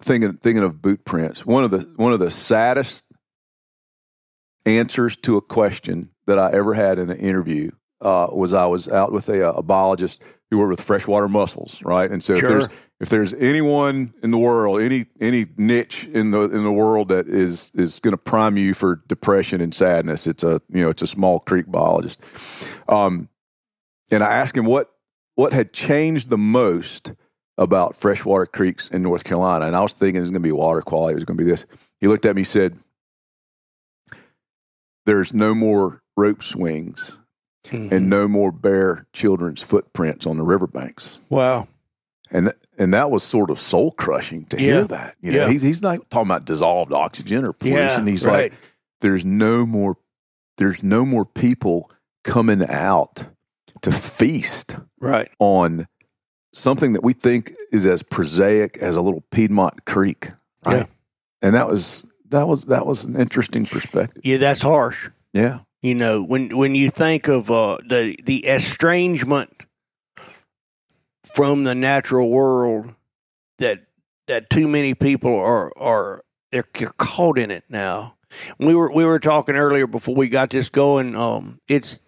thinking thinking of boot prints, one of the one of the saddest answers to a question that I ever had in an interview uh, was I was out with a, a biologist who worked with freshwater mussels, right? And so if there's if there's anyone in the world, any any niche in the in the world that is is going to prime you for depression and sadness, it's a you know it's a small creek biologist. Um, and I asked him what what had changed the most about freshwater creeks in North Carolina, and I was thinking it was going to be water quality. It was going to be this. He looked at me, and said, "There's no more rope swings Mm-hmm. and no more bare children's footprints on the riverbanks." wow, And th- and that was sort of soul crushing to Yeah. hear that. You know, Yeah. he's he's not talking about dissolved oxygen or pollution. yeah, he's right. like, "There's no more, there's no more people coming out to feast." right, on something that we think is as prosaic as a little Piedmont creek, right? Yeah. And that was that was that was an interesting perspective. yeah, that's harsh. Yeah, You know, when when you think of uh, the the estrangement from the natural world that that too many people are are they're, they're caught in it now. We were we were talking earlier before we got this going. Um, it's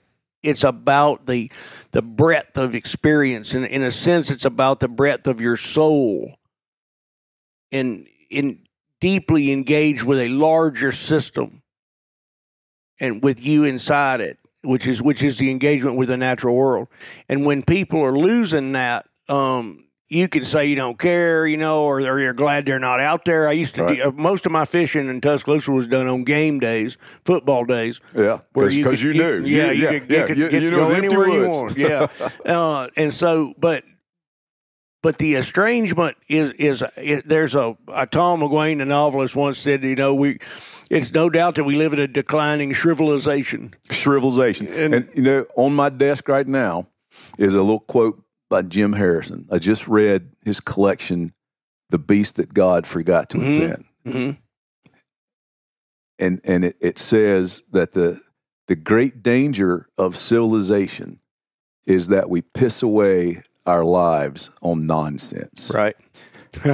it's about the the breadth of experience, and in a sense, it's about the breadth of your soul, and in deeply engaged with a larger system and with you inside it, which is which is the engagement with the natural world. And when people are losing that, um, you can say you don't care, you know, or, or you're glad they're not out there. I used to Right. do, uh, most of my fishing in Tuscaloosa was done on game days, football days, yeah, because you, could- knew, yeah, you yeah, could, yeah, you could you, get, you know, go it was empty anywhere you want, yeah. uh, and so, but but the estrangement is is, is there's a, a Tom McGuane, the novelist, once said, you know, we it's no doubt that we live in a declining shrivelization. Shrivelization, And- and, you know, on my desk right now is a little quote by Jim Harrison. I just read his collection, "The Beast That God Forgot to Mhm. Invent." hmm and and it, it says that the the great danger of civilization is that we piss away our lives on nonsense. Right.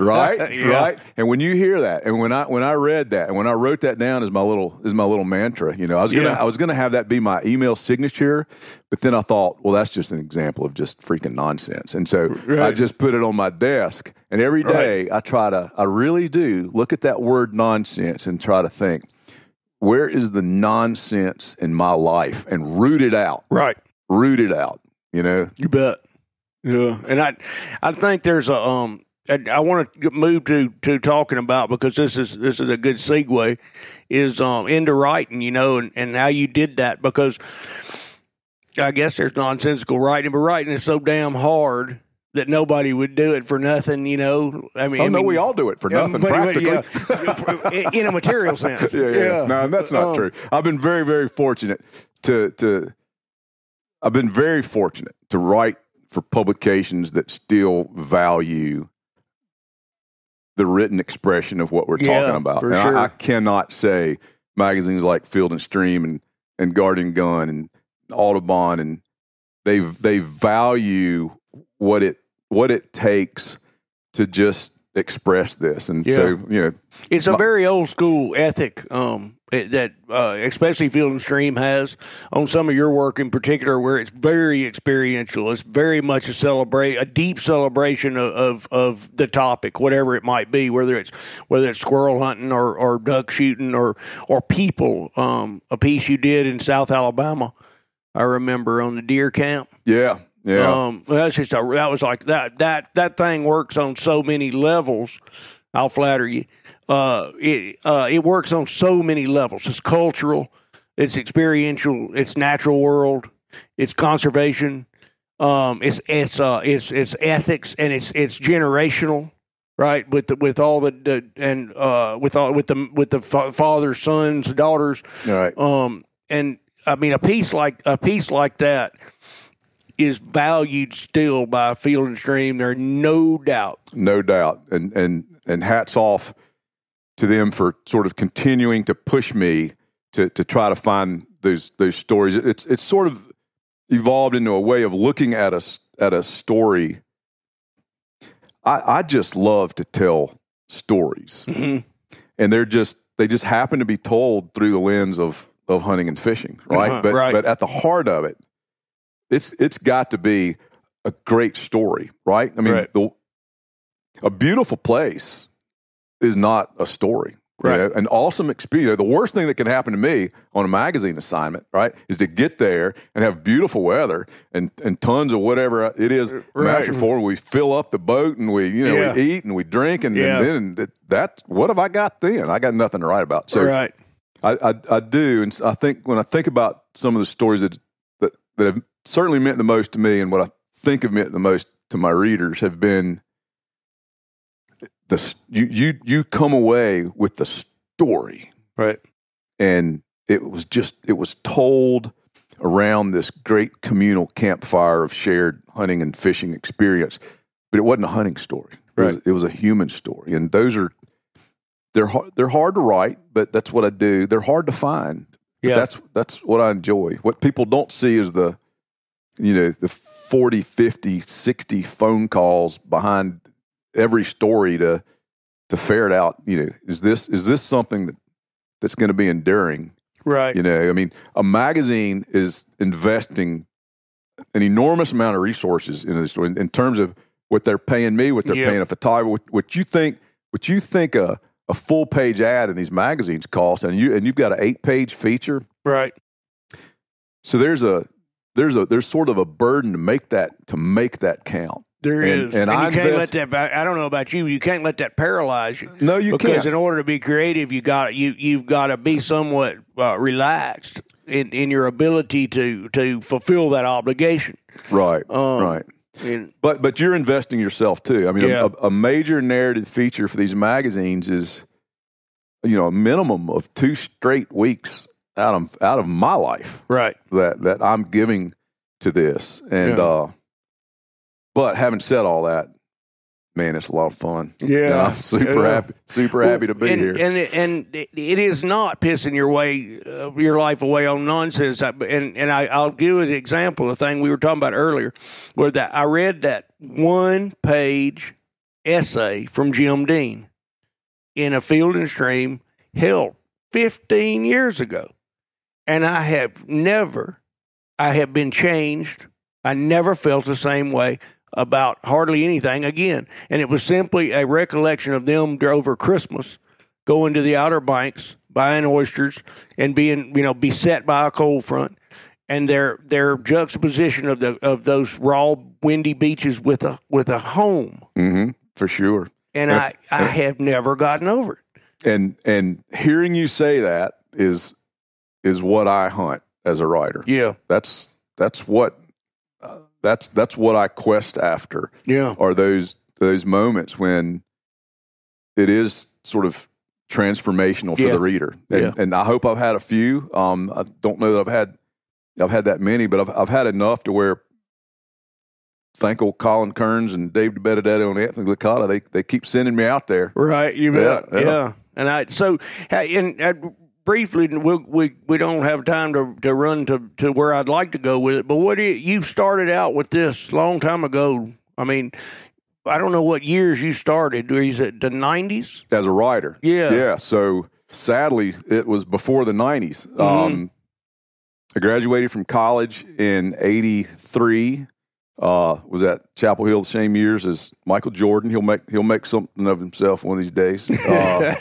Right? Yeah. Right? And when you hear that, and when I when I read that, and when I wrote that down as my little as my little mantra, you know, I was gonna Yeah. I was gonna have that be my email signature, but then I thought, well, that's just an example of just freaking nonsense. And so I just put it on my desk, and every day I try to I really do look at that word nonsense and try to think, where is the nonsense in my life and root it out. right. Root it out. You know? You bet. Yeah, and I, I think there's a um. I, I want to move to to talking about because this is this is a good segue, is um into writing, you know, and and how you did that because I guess there's nonsensical writing, but writing is so damn hard that nobody would do it for nothing, you know. I mean, Oh I no, mean, we all do it for nothing but- but, practically. yeah, in a material sense. yeah, yeah. No, that's not Um, true. I've been very, very fortunate to to. I've been very fortunate to write for publications that still value the written expression of what we're Yeah, talking about. for and sure. I, I cannot say magazines like Field and Stream and and Garden and Gun and Audubon and they they value what it what it takes to just express this. And Yeah. so, you know, It's a very old school ethic um, that, uh, especially Field and Stream has on some of your work in particular, where it's very experiential. It's very much a celebrate, a deep celebration of, of, of the topic, whatever it might be, whether it's whether it's squirrel hunting or, or duck shooting or or people. Um, a piece you did in South Alabama, I remember on the deer camp. yeah, yeah. Um, that's just a, that was like that that that thing works on so many levels. I'll flatter you. Uh, it uh, it works on so many levels. It's cultural, it's experiential, it's natural world, it's conservation, um, it's it's uh, it's it's ethics, and it's it's generational. Right with the, with all the, the and uh, with all with the with the fa- fathers, sons, daughters, All right. um, and I mean, a piece like a piece like that is valued still by Field and Stream. There's no doubt. No doubt. And and and hats off to them for sort of continuing to push me to to try to find those those stories. It's it's sort of evolved into a way of looking at a at a story. I I just love to tell stories. Mhm. And they're just they just happen to be told through the lens of of hunting and fishing, right? Uh-huh, but right. but at the heart of it, it's it's got to be a great story, right? I mean, Right. the, a beautiful place is not a story. you Right. know? An awesome experience. The worst thing that can happen to me on a magazine assignment, right, is to get there and have beautiful weather and, and tons of whatever it is uh, Right. for. We fill up the boat and we, you know, Yeah. we eat and we drink and, Yeah. and then that, that's what have I got then? I got nothing to write about. So right. I, I I do, and I think when I think about some of the stories that that that have certainly meant the most to me, and what I think have meant the most to my readers, have been the you you you come away with the story, Right. and it was just it was told around this great communal campfire of shared hunting and fishing experience, but it wasn't a hunting story. It, was, Right. it was a human story, and those are they're hard, they're hard to write, but that's what I do. They're hard to find. But Yeah. that's that's what I enjoy. What people don't see is the you know the 40, 50, 60 phone calls behind every story to to ferret out, you know, is this is this something that that's going to be enduring? Right. You know, I mean, a magazine is investing an enormous amount of resources into this story in, in terms of what they're paying me, what they're Yeah. paying a photographer, what, what you think, what you think a, a full page ad in these magazines costs, and you and you've got an eight page feature. Right. So there's a there's a there's sort of a burden to make that to make that count. There is, And- and you I can't invest- let that. I don't know about you. You can't let that paralyze you. No, you because can't. Because in order to be creative, you got you you've got to be somewhat uh, relaxed in, in your ability to to fulfill that obligation. right, Um, right. And But but you're investing yourself too. I mean, Yeah. a, a major narrative feature for these magazines is, you know, a minimum of two straight weeks out of out of my life right, that that I'm giving to this. And Yeah. uh, but having said all that, man, it's a lot of fun. Yeah. and I'm super Yeah. happy, super happy to be and, here. And and it- is not pissing your way uh, your life away on nonsense. I- And and I, I'll give as an example the thing we were talking about earlier, where that I read that one page essay from Jim Dean in a Field and Stream held 15 years ago, and I have never, I have been changed. I never felt the same way about hardly anything again. And it was simply a recollection of them over Christmas going to the Outer Banks, buying oysters, and being, you know, beset by a cold front. And their their juxtaposition of the of those raw, windy beaches with a with a home, hmm for sure. and. I I have never gotten over it. And and hearing you say that is is what I hunt as a writer. Yeah, That's that's what that's that's what I quest after. yeah, are those those moments when it is sort of transformational for Yeah. the reader. And, Yeah. and I hope I've had a few. Um, I don't know that I've had I've had that many, but I've I've had enough to where thank old Colin Kearns and Dave DeBenedetto and Anthony Licata, they they keep sending me out there. right. You bet. yeah. Yeah, and I so and. Uh, Briefly, we we we don't have time to, to run to, to where I'd like to go with it. But what do you, you started out with this long time ago? I mean, I don't know what years you started. Is it the nineties? as a writer. Yeah. Yeah. So sadly, it was before the 90s. Mm-hmm. Um, I graduated from college in 83. Uh, was at Chapel Hill the same years as Michael Jordan. He'll make he'll make something of himself one of these days. Uh,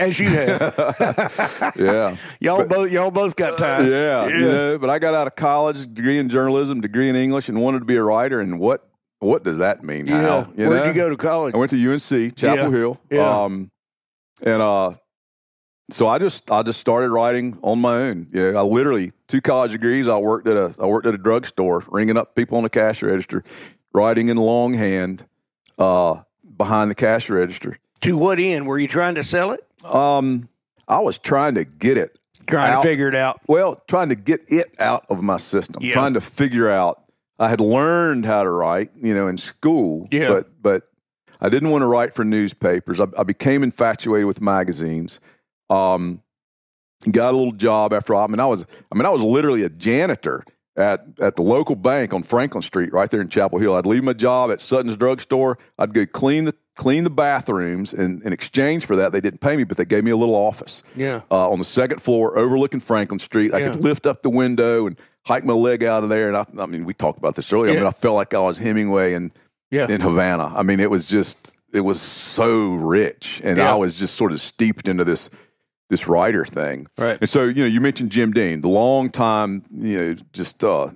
As you have. yeah, y'all both y'all both got time. yeah, you know, but I got out of college, degree in journalism, degree in English, and wanted to be a writer. And what what does that mean? Yeah. Hal? Where'd know? you go to college? I went to UNC Chapel Yeah. Hill. Yeah. Um, and uh, so I just I just started writing on my own. Yeah, I literally two college degrees. I worked at a I worked at a drugstore, ringing up people on the cash register, writing in longhand uh, behind the cash register. To what end? Were you trying to sell it? Um, I was trying to get it Trying Out. to figure it out. well, trying to get it out of my system, Yeah. trying to figure out. I had learned how to write, you know, in school, Yeah. but but I didn't want to write for newspapers. I, I became infatuated with magazines. Um, got a little job after all. I mean, I was I mean, I was literally a janitor at at the local bank on Franklin Street, right there in Chapel Hill. I'd leave my job at Sutton's drugstore. I'd go clean the clean the bathrooms, and in exchange for that, they didn't pay me, but they gave me a little office Yeah. uh, on the second floor overlooking Franklin Street. I Yeah. could lift up the window and hike my leg out of there. And I, I mean, we talked about this earlier. I mean, I felt like I was Hemingway in, Yeah. in Havana. I mean, it was just, it was so rich. And Yeah. I was just sort of steeped into this, this writer thing. Right. And so, you know, you mentioned Jim Dean, the long time, you know, just uh,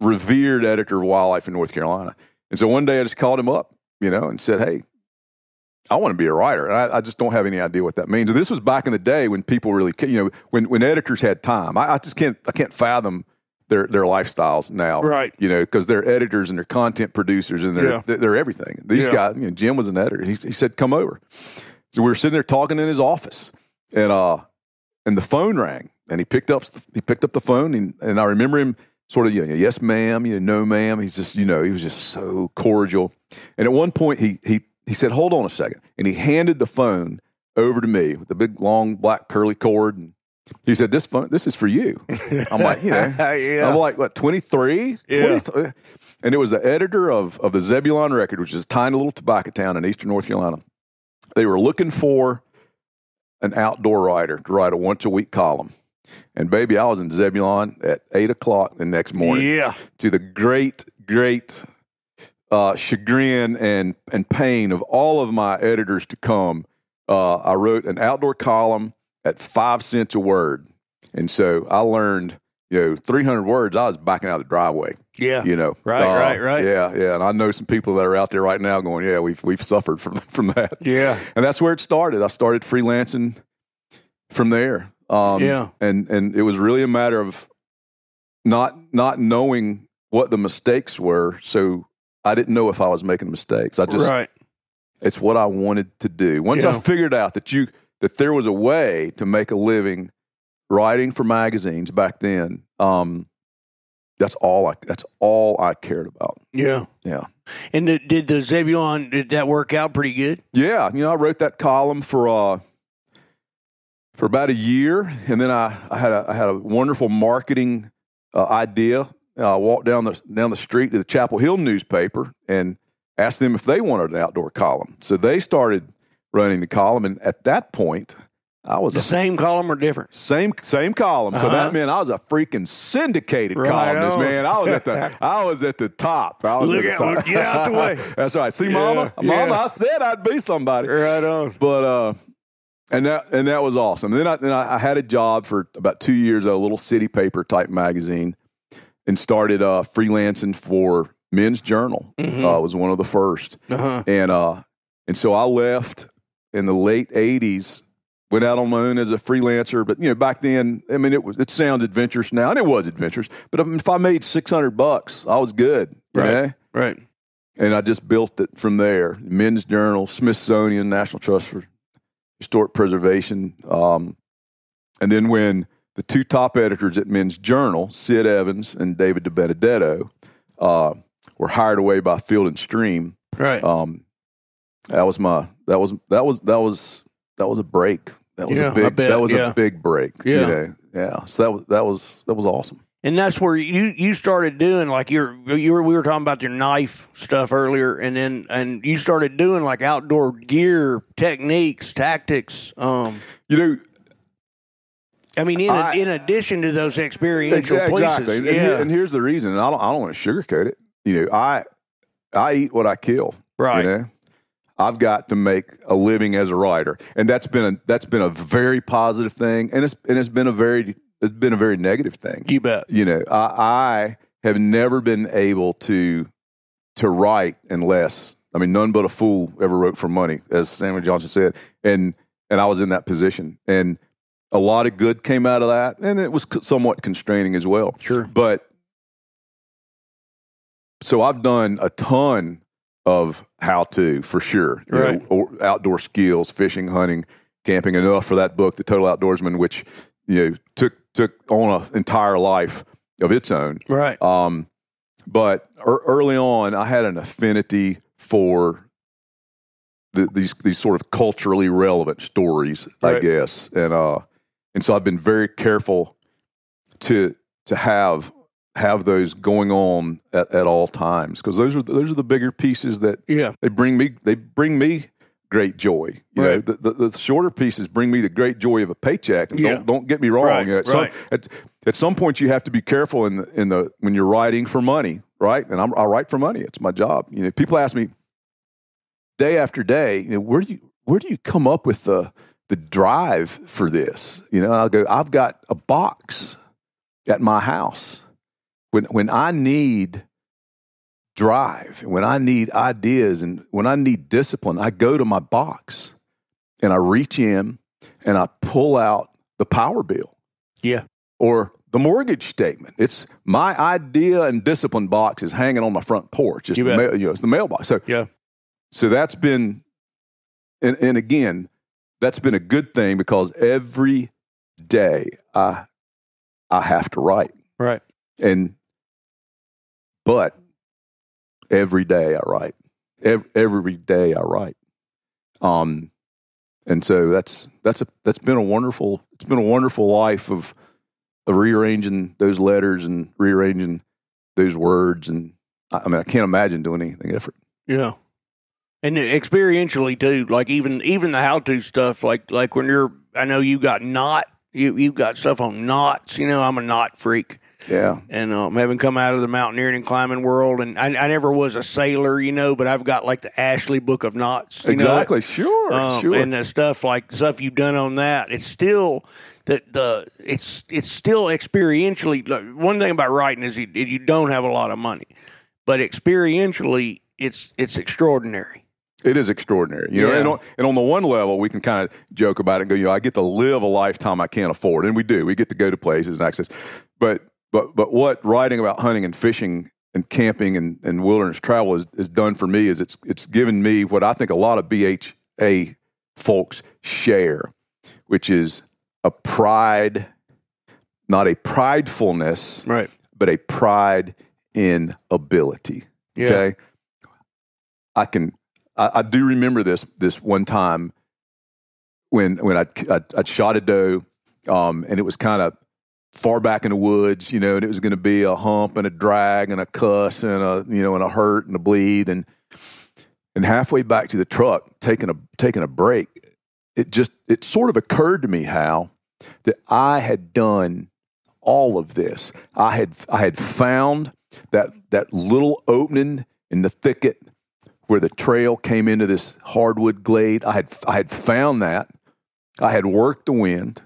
revered editor of wildlife in North Carolina. And so one day I just called him up, you know, and said, Hey, I want to be a writer. And I, I just don't have any idea what that means. And this was back in the day when people really, you know, when, when editors had time. I, I just can't, I can't fathom their, their lifestyles now. Right. You know, because they're editors and they're content producers and they're, Yeah. they're, they're everything. These Yeah. guys, you know, Jim was an editor. He, he said, come over. So we were sitting there talking in his office and, uh, and the phone rang and he picked up, he picked up the phone and, and I remember him sort of, you know, yes, ma'am, you know, no, ma'am. He's just, you know, he was just so cordial. And at one point he, he, he said, hold on a second. And he handed the phone over to me with the big, long, black, curly cord. And he said, this phone, this is for you. I'm like, you know, yeah. I'm like, what, 23? Yeah. And it was the editor of, of the Zebulon Record, which is a tiny little tobacco town in eastern North Carolina. They were looking for an outdoor writer to write a once a week column. And baby, I was in Zebulon at eight o'clock the next morning yeah. to the great, great uh, chagrin and, and pain of all of my editors to come. Uh, I wrote an outdoor column at five cents a word. And so I learned, you know, 300 words, I was backing out of the driveway, Yeah. you know. Right, Uh, right, right. Yeah, yeah. And I know some people that are out there right now going, yeah, we've, we've suffered from, from that. Yeah. And that's where it started. I started freelancing from there. Um, Yeah. And and it was really a matter of not not knowing what the mistakes were. So I didn't know if I was making mistakes. I just right. it's what I wanted to do. Once I figured out that you that there was a way to make a living writing for magazines back then, um, that's all I that's all I cared about. Yeah. Yeah. And did, did the Zebulon did that work out pretty good? Yeah, you know, I wrote that column for uh, for about a year, and then I, I had a I had a wonderful marketing uh, idea. Uh, I walked down the down the street to the Chapel Hill newspaper and asked them if they wanted an outdoor column. So they started running the column, and at that point, I was The a same column or different? same same column. So Uh-huh. that meant I was a freaking syndicated Right columnist, on. man. I was at the I was at the top. I was Look at the out- top. look- get out the way. That's right. See, Yeah, mama, yeah. mama, I said I'd be somebody. Right on. But uh, and that and that was awesome. Then I then I, I had a job for about two years at a little city paper type magazine, and started uh, freelancing for Men's Journal. Mhm. Uh, was one of the first, Uh-huh. and uh, and so I left in the late '80s. Went out on my own as a freelancer, but you know back then, I mean, it was it sounds adventurous now, and it was adventurous. But I mean, if I made six hundred bucks, I was good, Right. know? Right. and I just built it from there. Men's Journal, Smithsonian, National Trust for Historic Preservation, um, and then when the two top editors at Men's Journal, Sid Evans and David DeBenedetto, uh, were hired away by Field and Stream. Right. Um, that was my that was that was that was that was a break. That was Yeah, a I big bet, that was yeah. a big break. Yeah. You know? Yeah. So that was that was that was awesome. And that's where you you started doing like your you were we were talking about your knife stuff earlier, and then and you started doing like outdoor gear techniques, tactics. Um, You know, I mean, in I- in addition to those experiential Exa- places, Exactly. And, yeah, here- and here's the reason. I don't, I don't want to sugarcoat it. You know, I I eat what I kill. right, You know, I've got to make a living as a writer, and that's been a that's been a very positive thing, and it's and it's been a very it's been a very negative thing. you bet, You know, I, I have never been able to to write unless I mean, none but a fool ever wrote for money, as Samuel Johnson said, and and I was in that position, and a lot of good came out of that, and it was somewhat constraining as well. sure, But so I've done a ton of how to for sure, you know, Right. or outdoor skills, fishing, hunting, camping. Enough for that book, The Total Outdoorsman, which you know took took on an entire life of its own. right, Um, but er, early on, I had an affinity for the, these these sort of culturally relevant stories, I guess, and uh, and so I've been very careful to to have have those going on at, at all times because those are those are the bigger pieces that yeah, they bring me they bring me great joy. You Right. know, the, the, the shorter pieces bring me the great joy of a paycheck. And Yeah. don't don't get me wrong. Right, you know, at, some, right. at, at some point, you have to be careful in the, in the when you're writing for money, right? And I'm, I write for money. It's my job. You know, people ask me day after day, you know, where do you where do you come up with the the drive for this? You know, I'll go. I've got a box at my house. When when I need drive, when I need ideas, and when I need discipline, I go to my box and I reach in and I pull out the power bill yeah, or the mortgage statement. It's my idea and discipline box is hanging on my front porch. It's You the mail, you know, it's the mailbox. So Yeah. So that's been, and, and again, that's been a good thing because every day I I have to write right, and but every day I write. Every, every day I write. Um, and so that's that's a that's been a wonderful it's been a wonderful life of of rearranging those letters and rearranging those words and I, I mean I can't imagine doing anything different. yeah. And experientially too, like even even the how to stuff, like like when you're, I know you got knot, you you've got stuff on knots. You know, I'm a knot freak. Yeah. and um, having come out of the mountaineering and climbing world, and I, I never was a sailor, you know, but I've got like the Ashley Book of Knots, you know? Exactly. Sure. Um, sure. and the stuff like stuff you've done on that. It's still the the it's it's still experientially. Like, one thing about writing is you, you don't have a lot of money, but experientially, it's it's extraordinary. It is extraordinary, you know. Yeah. And, on, and on the one level, we can kind of joke about it and go, you know, I get to live a lifetime I can't afford, and we do. We get to go to places and access. But but but what writing about hunting and fishing and camping and, and wilderness travel has, done for me is it's it's given me what I think a lot of BHA folks share, which is a pride, not a pridefulness, Right. but a pride in ability. Yeah. Okay. I can, I, I do remember this, this one time when, when I, I, I shot a doe, um, and it was kind of far back in the woods, you know, and it was going to be a hump and a drag and a cuss and a, you know, and a hurt and a bleed. And, and halfway back to the truck, taking a, taking a break, it just, it sort of occurred to me how that I had done all of this. I had, I had found that, that little opening in the thicket where the trail came into this hardwood glade. I had, I had found that. I had worked the wind.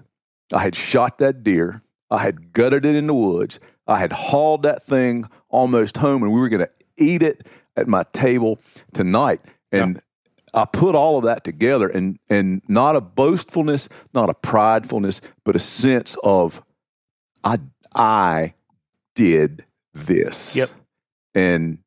I had shot that deer. I had gutted it in the woods. I had hauled that thing almost home, and we were going to eat it at my table tonight. And I put all of that together, and and not a boastfulness, not a pridefulness, but a sense of I I did this. Yep. And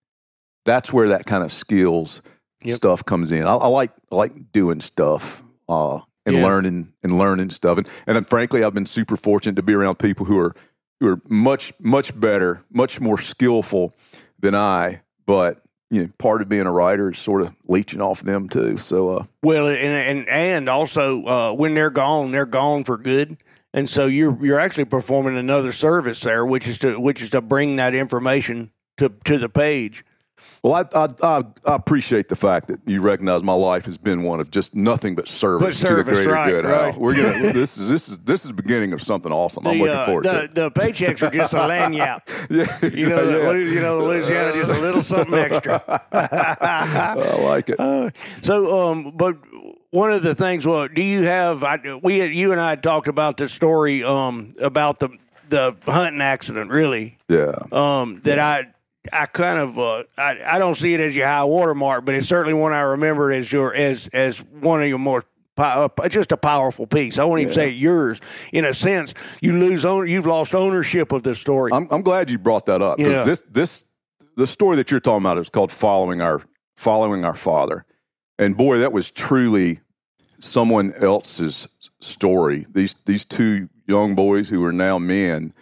that's where that kind of skills Yep. stuff comes in. I, I like I like doing stuff uh, and Yeah. learning and learning stuff. And and then frankly, I've been super fortunate to be around people who are who are much much better, much more skillful than I. But you know, part of being a writer is sort of leeching off them too. So uh, Well, and and and also uh, when they're gone, they're gone for good. and so you're you're actually performing another service there, which is to which is to bring that information to to the page. Well, I, I, I, appreciate the fact that you recognize my life has been one of just nothing but service, But to the greater right, good. right. We're gonna this is this is this is the beginning of something awesome. I'm The, looking uh, forward the, to it. the paychecks are just a lagniappe. Yeah, You know, yeah. You know, Louisiana just a little something extra. I like it. Uh, so, um, but one of the things, well, do you have? I, we, you and I talked about the story, um, about the the hunting accident, really. yeah. Um, that I, I kind of, uh, I, I don't see it as your high watermark, but it's certainly one I remember as your as as one of your more. uh, Just a powerful piece. I won't even say yours. In a sense, you lose own. You've lost ownership of the story. I'm I'm glad you brought that up because Yeah. this this the story that you're talking about is called following our following our father, and boy, that was truly someone else's story. These these two young boys who are now men,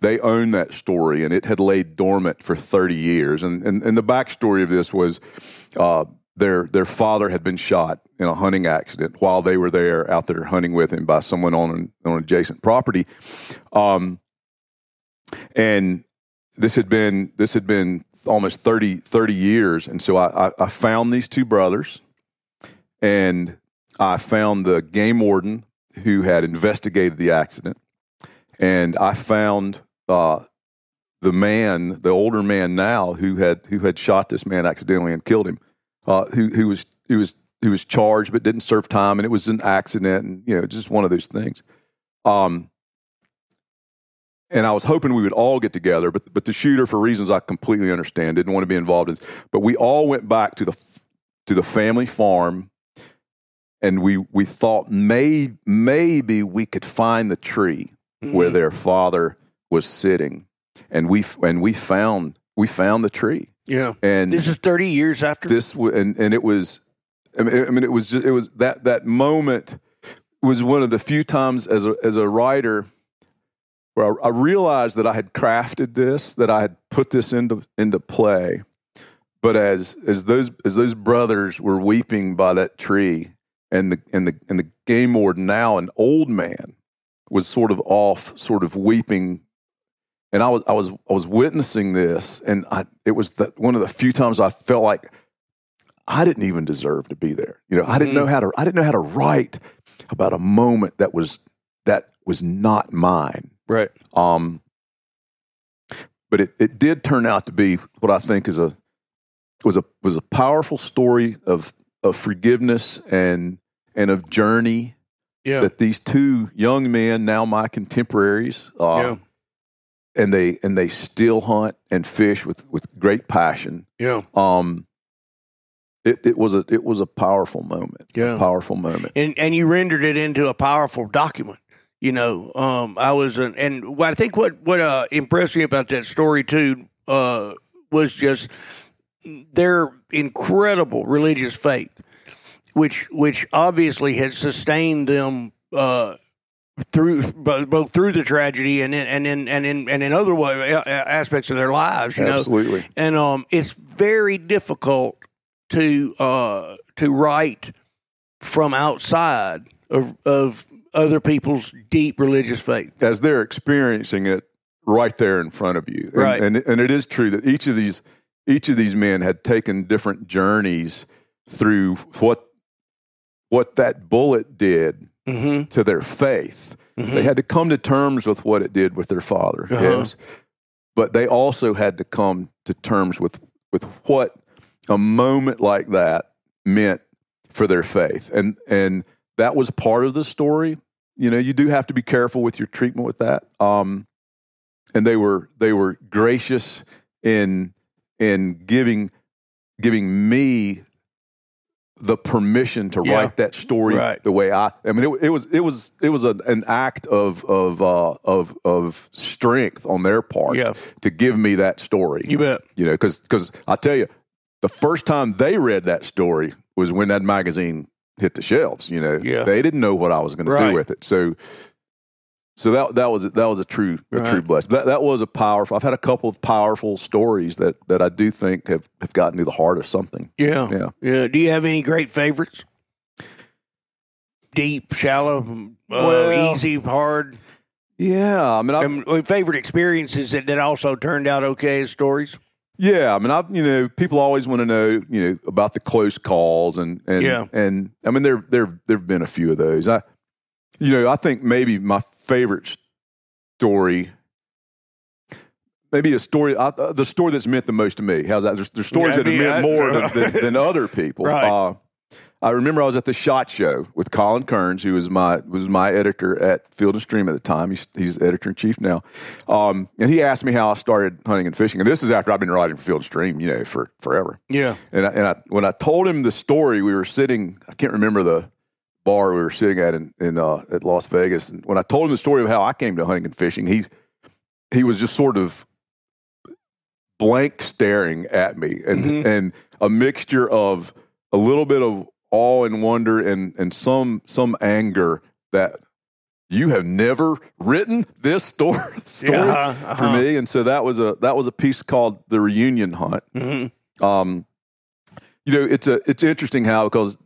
they own that story, and it had laid dormant for 30 years. And and, and the backstory of this was. Uh, their their father had been shot in a hunting accident while they were there out there hunting with him by someone on an, on adjacent property. Um, and this had been this had been almost 30, 30 years and so I, I, I found these two brothers and i found the game warden who had investigated the accident and i found uh, the man the older man now who had who had shot this man accidentally and killed him uh, who, who was who was who was charged but didn't serve time and it was an accident and you know just one of those things um, and I was hoping we would all get together, but but the shooter, for reasons I completely understand, didn't want to be involved in. But we all went back to the to the family farm, and we we thought may maybe we could find the tree where their father was sitting, and we and we found we found the tree, yeah. and This is thirty years after. this and and it was I mean, I mean it was just, it was that that moment was one of the few times as a as a writer where I, I realized that I had crafted this that I had put this into into play but as as those as those brothers were weeping by that tree and the and the and the game warden now an old man was sort of off sort of weeping and I was I was I was witnessing this, and I it was the, one of the few times I felt like I didn't even deserve to be there. You know, I didn't Mhm. know how to I didn't know how to write about a moment that was that was not mine. right. Um, but it, it did turn out to be what I think is a was a was a powerful story of of forgiveness and and of journey Yeah. that these two young men, now my contemporaries, uh, yeah. And they and they still hunt and fish with with great passion. Yeah. Um, it it was a it was a powerful moment. Yeah. a powerful moment. and and you rendered it into a powerful document. You know, um, I was, an, and what I think what what uh, impressed me about that story too uh, was just their incredible religious faith, which which obviously had sustained them uh, through both, both through the tragedy and in, and in and in and in other way, aspects of their lives. You know, Absolutely. and um, it's very difficult to uh, to write from outside of of other people's deep religious faith. As they're experiencing it right there in front of you, and, Right. And and it is true that each of these each of these men had taken different journeys through what what that bullet did Mm-hmm. to their faith. They had to come to terms with what it did with their father. Uh-huh. Yes. But they also had to come to terms with with what a moment like that meant for their faith. And and that was part of the story. You know, you do have to be careful with your treatment with that. Um and they were they were gracious in in giving giving me the permission to Yeah. write that story Right. the way I. I mean, it, it was it was it was a, an act of of uh, of of strength on their part Yeah. to give me that story. You bet. You know, because because I tell you, the first time they read that story was when that magazine hit the shelves. You know, Yeah. they didn't know what I was going to do with it. So, so that that was that was a true a true blessing. That that was a powerful. I've had a couple of powerful stories that that I do think have have gotten to the heart of something. Yeah. Yeah. Yeah. Do you have any great favorites? deep, shallow, uh, Well- easy, hard? Yeah, I mean, I, Um, uh, favorite experiences that, that also turned out okay as stories. Yeah, I mean, I you know, people always want to know you know about the close calls and and Yeah. and I mean there there there've been a few of those. I you know I think maybe my favorite story, maybe a story uh, the story that's meant the most to me. How's that? There's, there's stories Yeah, that have meant more than, than, than other people. Right. Uh, I remember I was at the Shot Show with Colin Kearns, who was my was my editor at Field and Stream at the time. He's he's editor in chief now, um, and he asked me how I started hunting and fishing. And this is after I've been writing for Field and Stream, you know, for forever. Yeah. And I, and I, when I told him the story, we were sitting. I can't remember the bar we were sitting at in, in uh, at Las Vegas. And when I told him the story of how I came to hunting and fishing, he's he was just sort of blank staring at me, and Mhm. and a mixture of a little bit of awe and wonder, and and some some anger that. You have never written this story, story Yeah, for uh-huh. me, and so that was a that was a piece called the reunion hunt, Mhm. um, you know, it's a it's interesting how because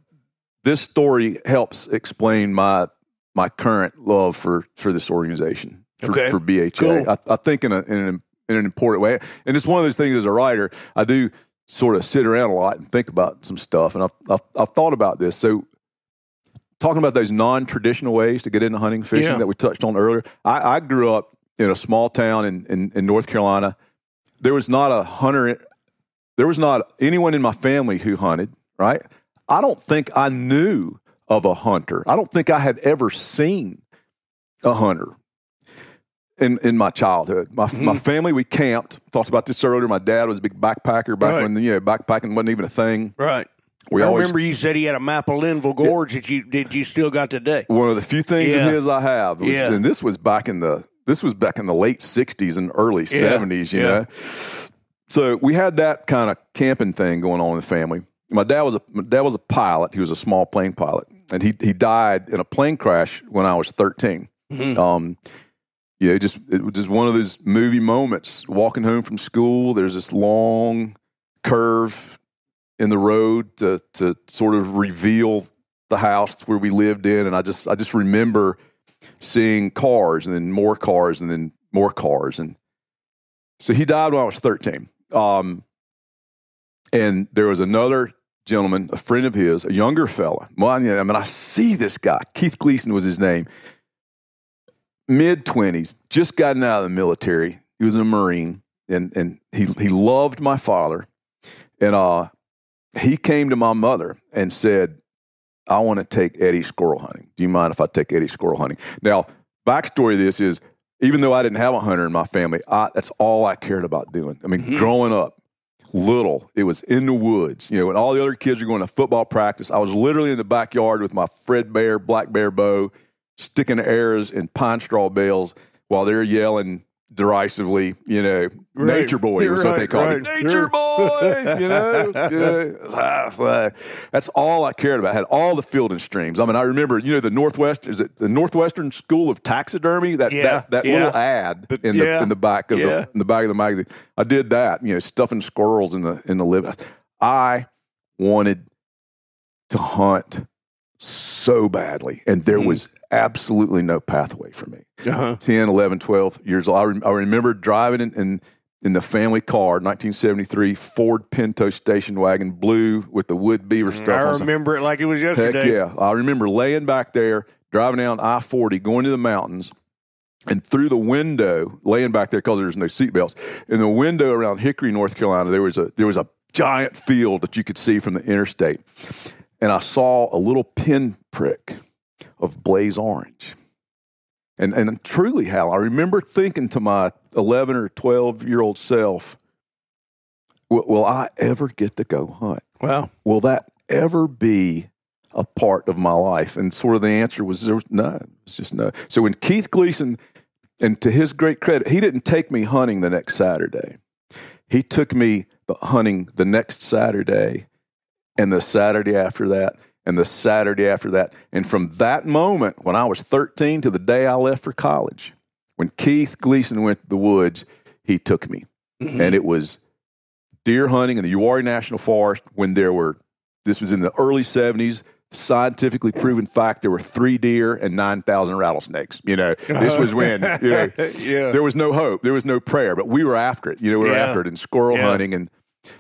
this story helps explain my my current love for for this organization for, Okay. for BHA. Cool. I, I think in a in an, in an important way, and it's one of those things as a writer, I do sort of sit around a lot and think about some stuff, and I've I've, I've thought about this. So. Talking about those non-traditional ways to get into hunting, fishing Yeah. that we touched on earlier. I, I grew up in a small town in, in, in North Carolina. There was not a hunter there was not anyone in my family who hunted, right? I don't think I knew of a hunter. I don't think I had ever seen a hunter in, in my childhood. My, mm-hmm. my family, we camped. Talked about this earlier. My dad was a big backpacker back Right. when you know backpacking wasn't even a thing. Right. We I always remember you said he had a map of Linville Gorge that you did you still got today. one of the few things Yeah. of his I have. Was, Yeah. And this was back in the this was back in the late '60s and early. '70s. You Yeah. know, so we had that kind of camping thing going on in the family. My dad was a my dad was a pilot. He was a small plane pilot, and he he died in a plane crash when I was 13. Mhm. Um, yeah, it just it was just one of those movie moments. Walking home from school, there's this long curve in the road to to sort of reveal the house where we lived in, and I just I just remember seeing cars and then more cars and then more cars, and so he died when I was 13. Um, and there was another gentleman, a friend of his, a younger fella. Well, I mean, I see this guy. Keith Gleason was his name. Mid twenties, just gotten out of the military. He was a Marine, and and he he loved my father, and uh, he came to my mother and said, "I want to take Eddie squirrel hunting. Do you mind if I take Eddie squirrel hunting?" Now, backstory of this is, even though I didn't have a hunter in my family, I, that's all I cared about doing. I mean, Mhm. growing up, little, it was in the woods. You know, when all the other kids were going to football practice, I was literally in the backyard with my Fred Bear, black bear bow, sticking arrows in pine straw bales while they're yelling derisively, you know, Right. nature boy was what they called right. it. Nature boys, you know. Yeah. That's all I cared about. I had all the field and streams. I mean, I remember, you know, the Northwest is it the Northwestern School of Taxidermy? That Yeah, that, that yeah. little ad in the in the back of the in the back of the magazine. I did that, you know, stuffing squirrels in the in the living. I wanted to hunt so badly, and there Mhm. was absolutely no pathway for me. Uh-huh. 10, 11, 12 years old. I, rem- I remember driving in, in, in the family car, 1973 Ford Pinto station wagon, blue with the wood beaver stuff I remember it like it was yesterday. Heck yeah. I remember laying back there, driving down I 40, going to the mountains, and through the window, laying back there because there's no seatbelts, in the window around Hickory, North Carolina, there was a there was a giant field that you could see from the interstate. And I saw a little pinprick of blaze orange. And and truly, Hal, I remember thinking to my 11 or 12 year old self, will, I ever get to go hunt? Well, will that ever be a part of my life? And sort of the answer was there was no. It's just no. So when Keith Gleason, and to his great credit, he didn't take me hunting the next Saturday. He took me hunting the next Saturday and the Saturday after that and the Saturday after that. And from that moment, when I was 13 to the day I left for college, when Keith Gleason went to the woods, he took me. mhm. And it was deer hunting in the Uwharrie National Forest when there were, this was in the early 70s, scientifically proven fact there were three deer and 9,000 rattlesnakes. You know, this was when, you know, yeah. there was no hope, there was no prayer, but we were after it. You know, we were Yeah. after it in squirrel Yeah. hunting. And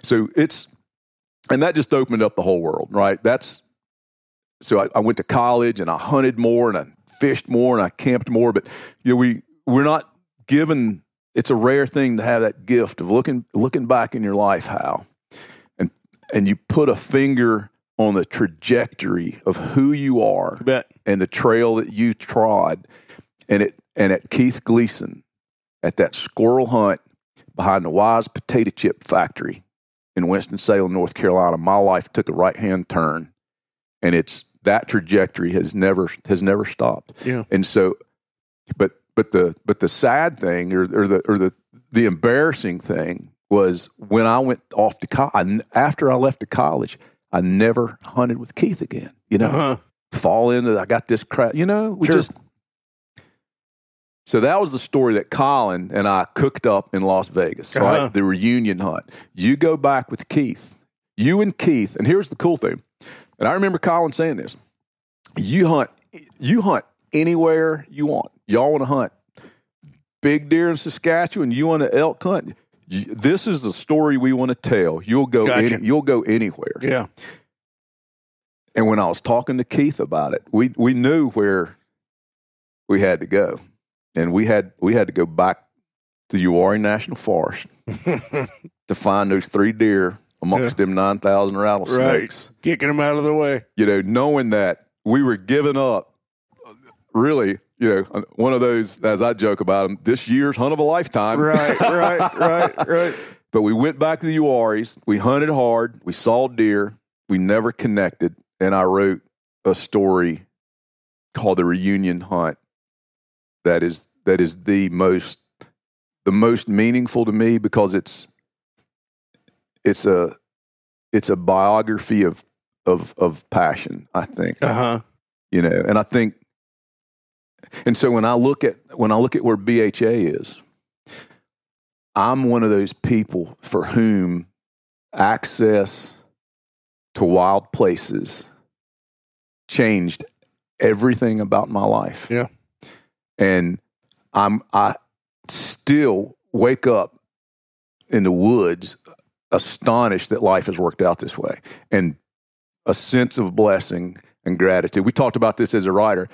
so it's, and that just opened up the whole world, right? That's, so I, I went to college and I hunted more and I fished more and I camped more. But, you know, we, we're not given, it's a rare thing to have that gift of looking, looking back in your life, how, and, and you put a finger on the trajectory of who you are and the trail that you trod and it and at Keith Gleason at that squirrel hunt behind the Wise Potato Chip Factory in Winston-Salem, North Carolina, my life took a right-hand turn and it's that trajectory has never has never stopped. Yeah. And so but but the but the sad thing or, or the or the the embarrassing thing was when I went off to college after I left to college, I never hunted with Keith again. You know, Uh-huh. fall into I got this crap. You know, we Sure. just. So that was the story that Colin and I cooked up in Las Vegas, Uh-huh. right? The reunion hunt. You go back with Keith, you and Keith, and here's the cool thing. And I remember Colin saying this: you hunt, you hunt anywhere you want. Y'all want to hunt big deer in Saskatchewan. You want to elk hunt. You- This is the story we want to tell. You'll go. Gotcha. Any, you'll go anywhere. Yeah. And when I was talking to Keith about it, we we knew where we had to go, and we had we had to go back to Uwharrie National Forest to find those three deer amongst them nine thousand rattlesnakes. Right. Kicking them out of the way. You know, knowing that we were giving up, really, you know, one of those as I joke about them, this year's hunt of a lifetime. Right, right, right, right. But we went back to the Uwharries. We hunted hard. We saw deer. We never connected. And I wrote a story called the Reunion Hunt. That is that is the most the most meaningful to me because it's it's a it's a biography of of of passion. I think Uh huh. you know and i think and so when i look at when i look at where bha is i'm one of those people for whom access to wild places changed everything about my life Yeah. and i'm i still wake up in the woods astonished that life has worked out this way and a sense of blessing and gratitude. We talked about this as a writer.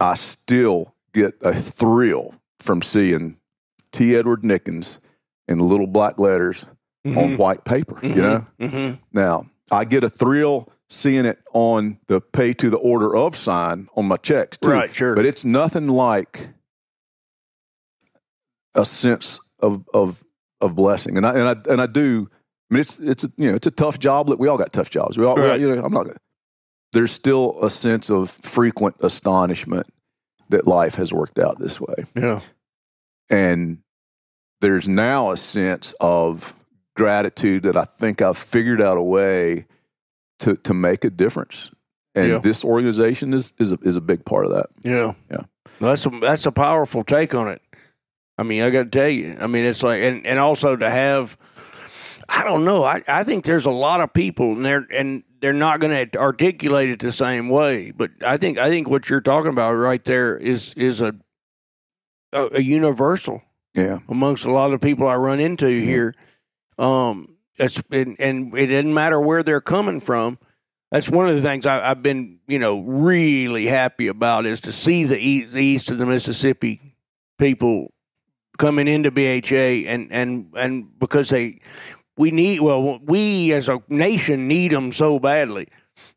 I still get a thrill from seeing T. Edward Nickens in little black letters on white paper. You know, hmm now I get a thrill seeing it on the pay to the order of sign on my checks too. Right, sure. But it's nothing like a sense of of of blessing, and I and I and I do. I mean, it's it's a, you know it's a tough job. Look, we all got tough jobs. We all, we all- Right. you know I'm not. There's still a sense of frequent astonishment that life has worked out this way, Yeah. and there's now a sense of gratitude that I think I've figured out a way to to make a difference, and Yeah. this organization is is a, is a big part of that. Yeah. Yeah. That's a that's a powerful take on it. I mean, I got to tell you. I mean, it's like, and, and also to have, I don't know. I, I think there's a lot of people, and they're and they're not going to articulate it the same way. But I think I think what you're talking about right there is is a a, a universal Yeah, amongst a lot of people I run into here. Um, it's and, and it doesn't matter where they're coming from. That's one of the things I, I've been, you know, really happy about is to see the east, the east of the Mississippi people coming into BHA and and and because they we need well we as a nation need them so badly,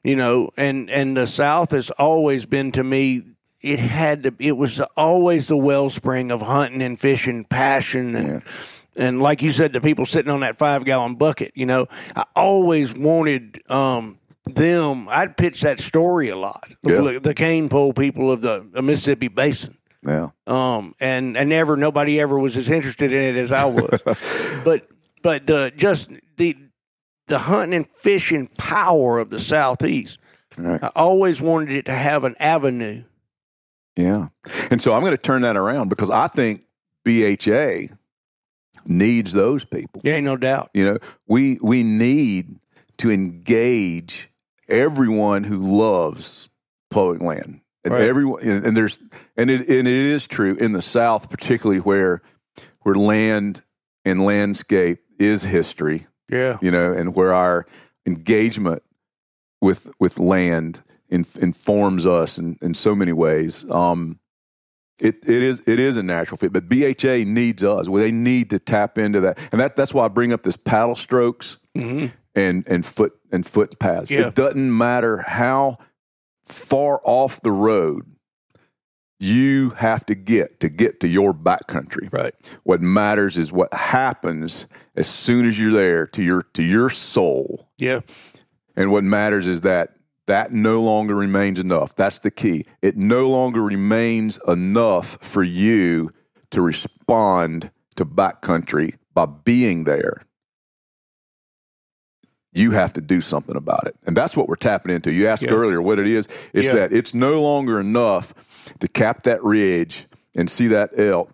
you know, and and the South has always been to me. It had to. It was always the wellspring of hunting and fishing, passion, and Yeah. and like you said, the people sitting on that five gallon bucket. You know, I always wanted um, them. I'd pitch that story a lot. Yeah. The cane pole people of the, the Mississippi Basin. yeah, Um, and and never nobody ever was as interested in it as I was. but but the just the the hunting and fishing power of the southeast. right. I always wanted it to have an avenue. Yeah. And so I'm going to turn that around because I think BHA needs those people. There ain't no doubt. You know, we we need to engage everyone who loves public land. And Right. everyone and, and there's and it and it is true in the South, particularly where where land and landscape is history, Yeah. you know, and where our engagement with with land in, informs us in, in so many ways. Um, it it is it is a natural fit, but BHA needs us. Well, they need to tap into that, and that that's why I bring up this paddle strokes hmm and and foot and footpaths. Yeah. It doesn't matter how far off the road you have to get to get to your backcountry. Right. What matters is what happens as soon as you're there to your to your soul. Yeah. And what matters is that that no longer remains enough. That's the key. It no longer remains enough for you to respond to backcountry by being there. You have to do something about it. And that's what we're tapping into. You asked Yeah. earlier what it is. It's Yeah. that it's no longer enough to cap that ridge and see that elk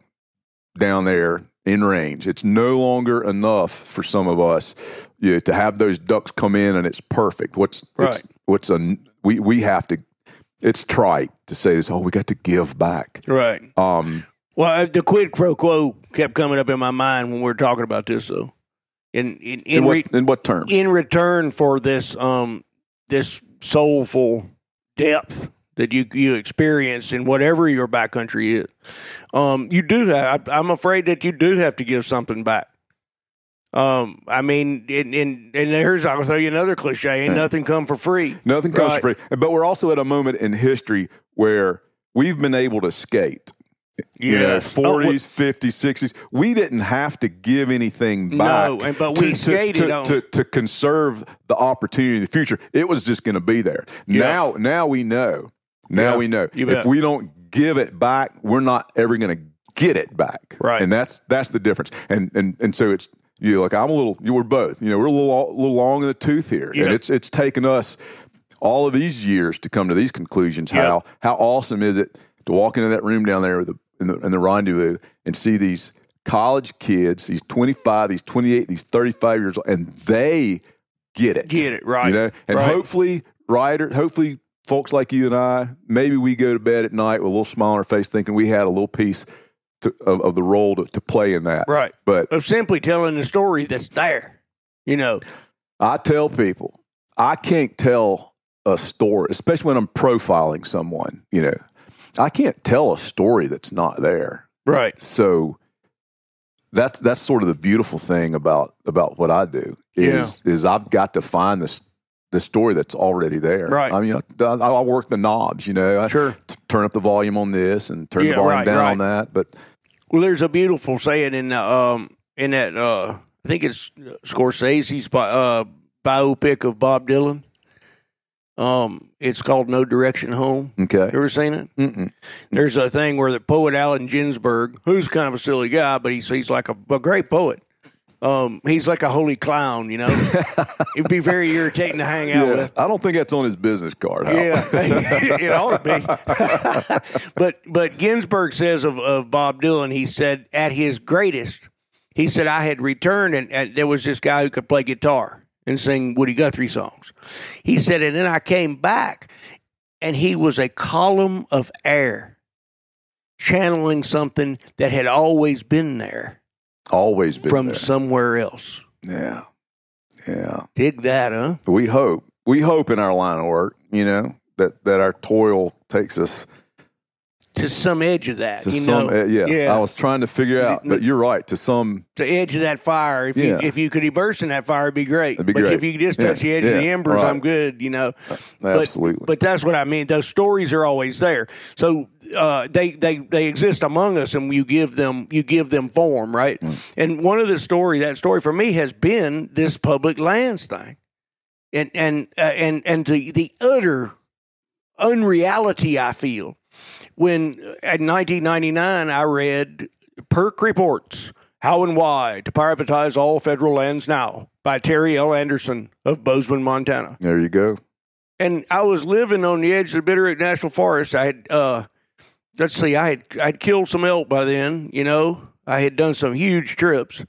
down there in range. It's no longer enough for some of us you know, to have those ducks come in and it's perfect. What's Right. It's, what's a we we have to. It's trite to say this. Oh, we got to give back. Right. Um, Well, the quid pro quo kept coming up in my mind when we were talking about this, though. In in in, in what re- in what terms? in return for this um this soulful depth that you you experience in whatever your backcountry is, um, you do have. I, I'm afraid that you do have to give something back. Um, I mean, and and, and here's I'll throw you another cliche: ain't Yeah. nothing come for free. Nothing comes Right. for free. But we're also at a moment in history where we've been able to skate. You know, Yes. Oh, 40s, 50s, 60s. We didn't have to give anything back. No, but we to, skated to, on- to, to conserve the opportunity in the future. It was just going to be there. Yeah. Now, now we know. Now Yeah, we know. If we don't give it back, we're not ever going to get it back. Right. And that's that's the difference. And and and so it's you know, like I'm a little. You were both. You know, we're a little a little long in the tooth here, Yeah. and it's it's taken us all of these years to come to these conclusions. Yeah. How how awesome is it to walk into that room down there with the, in the in the rendezvous and see these college kids, these 25, these 28, these 35 years old, and they get it. Get it right. You know, and Right. hopefully, writer, hopefully, folks like you and I, maybe we go to bed at night with a little smile on our face, thinking we had a little piece to, of, of the role to, to play in that. Right. But Of simply telling the story that's there. You know. I tell people, I can't tell a story, especially when I'm profiling someone. You know, I can't tell a story that's not there. Right. So that's that's sort of the beautiful thing about about what I do is is I've got to find this the story that's already there. Right. I mean, I, I work the knobs. You know, I Sure. t- turn up the volume on this and turn Yeah, the volume right, down right. on that. But Well, there's a beautiful saying in the, um in that uh I think it's Scorsese's bi- uh, biopic of Bob Dylan. Um, it's called No Direction Home. okay, You ever seen it? Mm-mm. There's a thing where the poet Allen Ginsberg, who's kind of a silly guy, but he's he's like a, a great poet. Um, he's like a holy clown, you know. It'd be very irritating to hang out yeah, with. I don't think that's on his business card. Hal. Yeah, it ought to be. but but Ginsberg says of, of Bob Dylan, he said at his greatest, he said I had returned and, and there was this guy who could play guitar and sing Woody Guthrie songs. He said, and then I came back, and he was a column of air, channeling something that had always been there always been from there. somewhere else. Yeah, yeah. Dig that, huh? We hope. We hope in our line of work, you know, that that our toil takes us To some edge of that, to you some. know. uh, yeah, yeah. I was trying to figure out, but you're right. To some, to edge of that fire. If Yeah. you if you could immerse in that fire, it'd be great. It'd be but great. if you could just Yeah, touch the edge of the embers, right. I'm good. You know. But- absolutely. But that's what I mean. Those stories are always there. So uh, they they they exist among us, and you give them you give them form, right? Mm. And one of the story that story for me has been this public lands thing, and and uh, and and the the utter unreality I feel when uh, in 1999 I read PERC reports how and why to privatize all federal lands now by Terry L. Anderson of Bozeman, Montana there you go. and I was living on the edge of the Bitterroot National Forest. I had, uh, let's see, I had I'd killed some elk by then. You know, I had done some huge trips,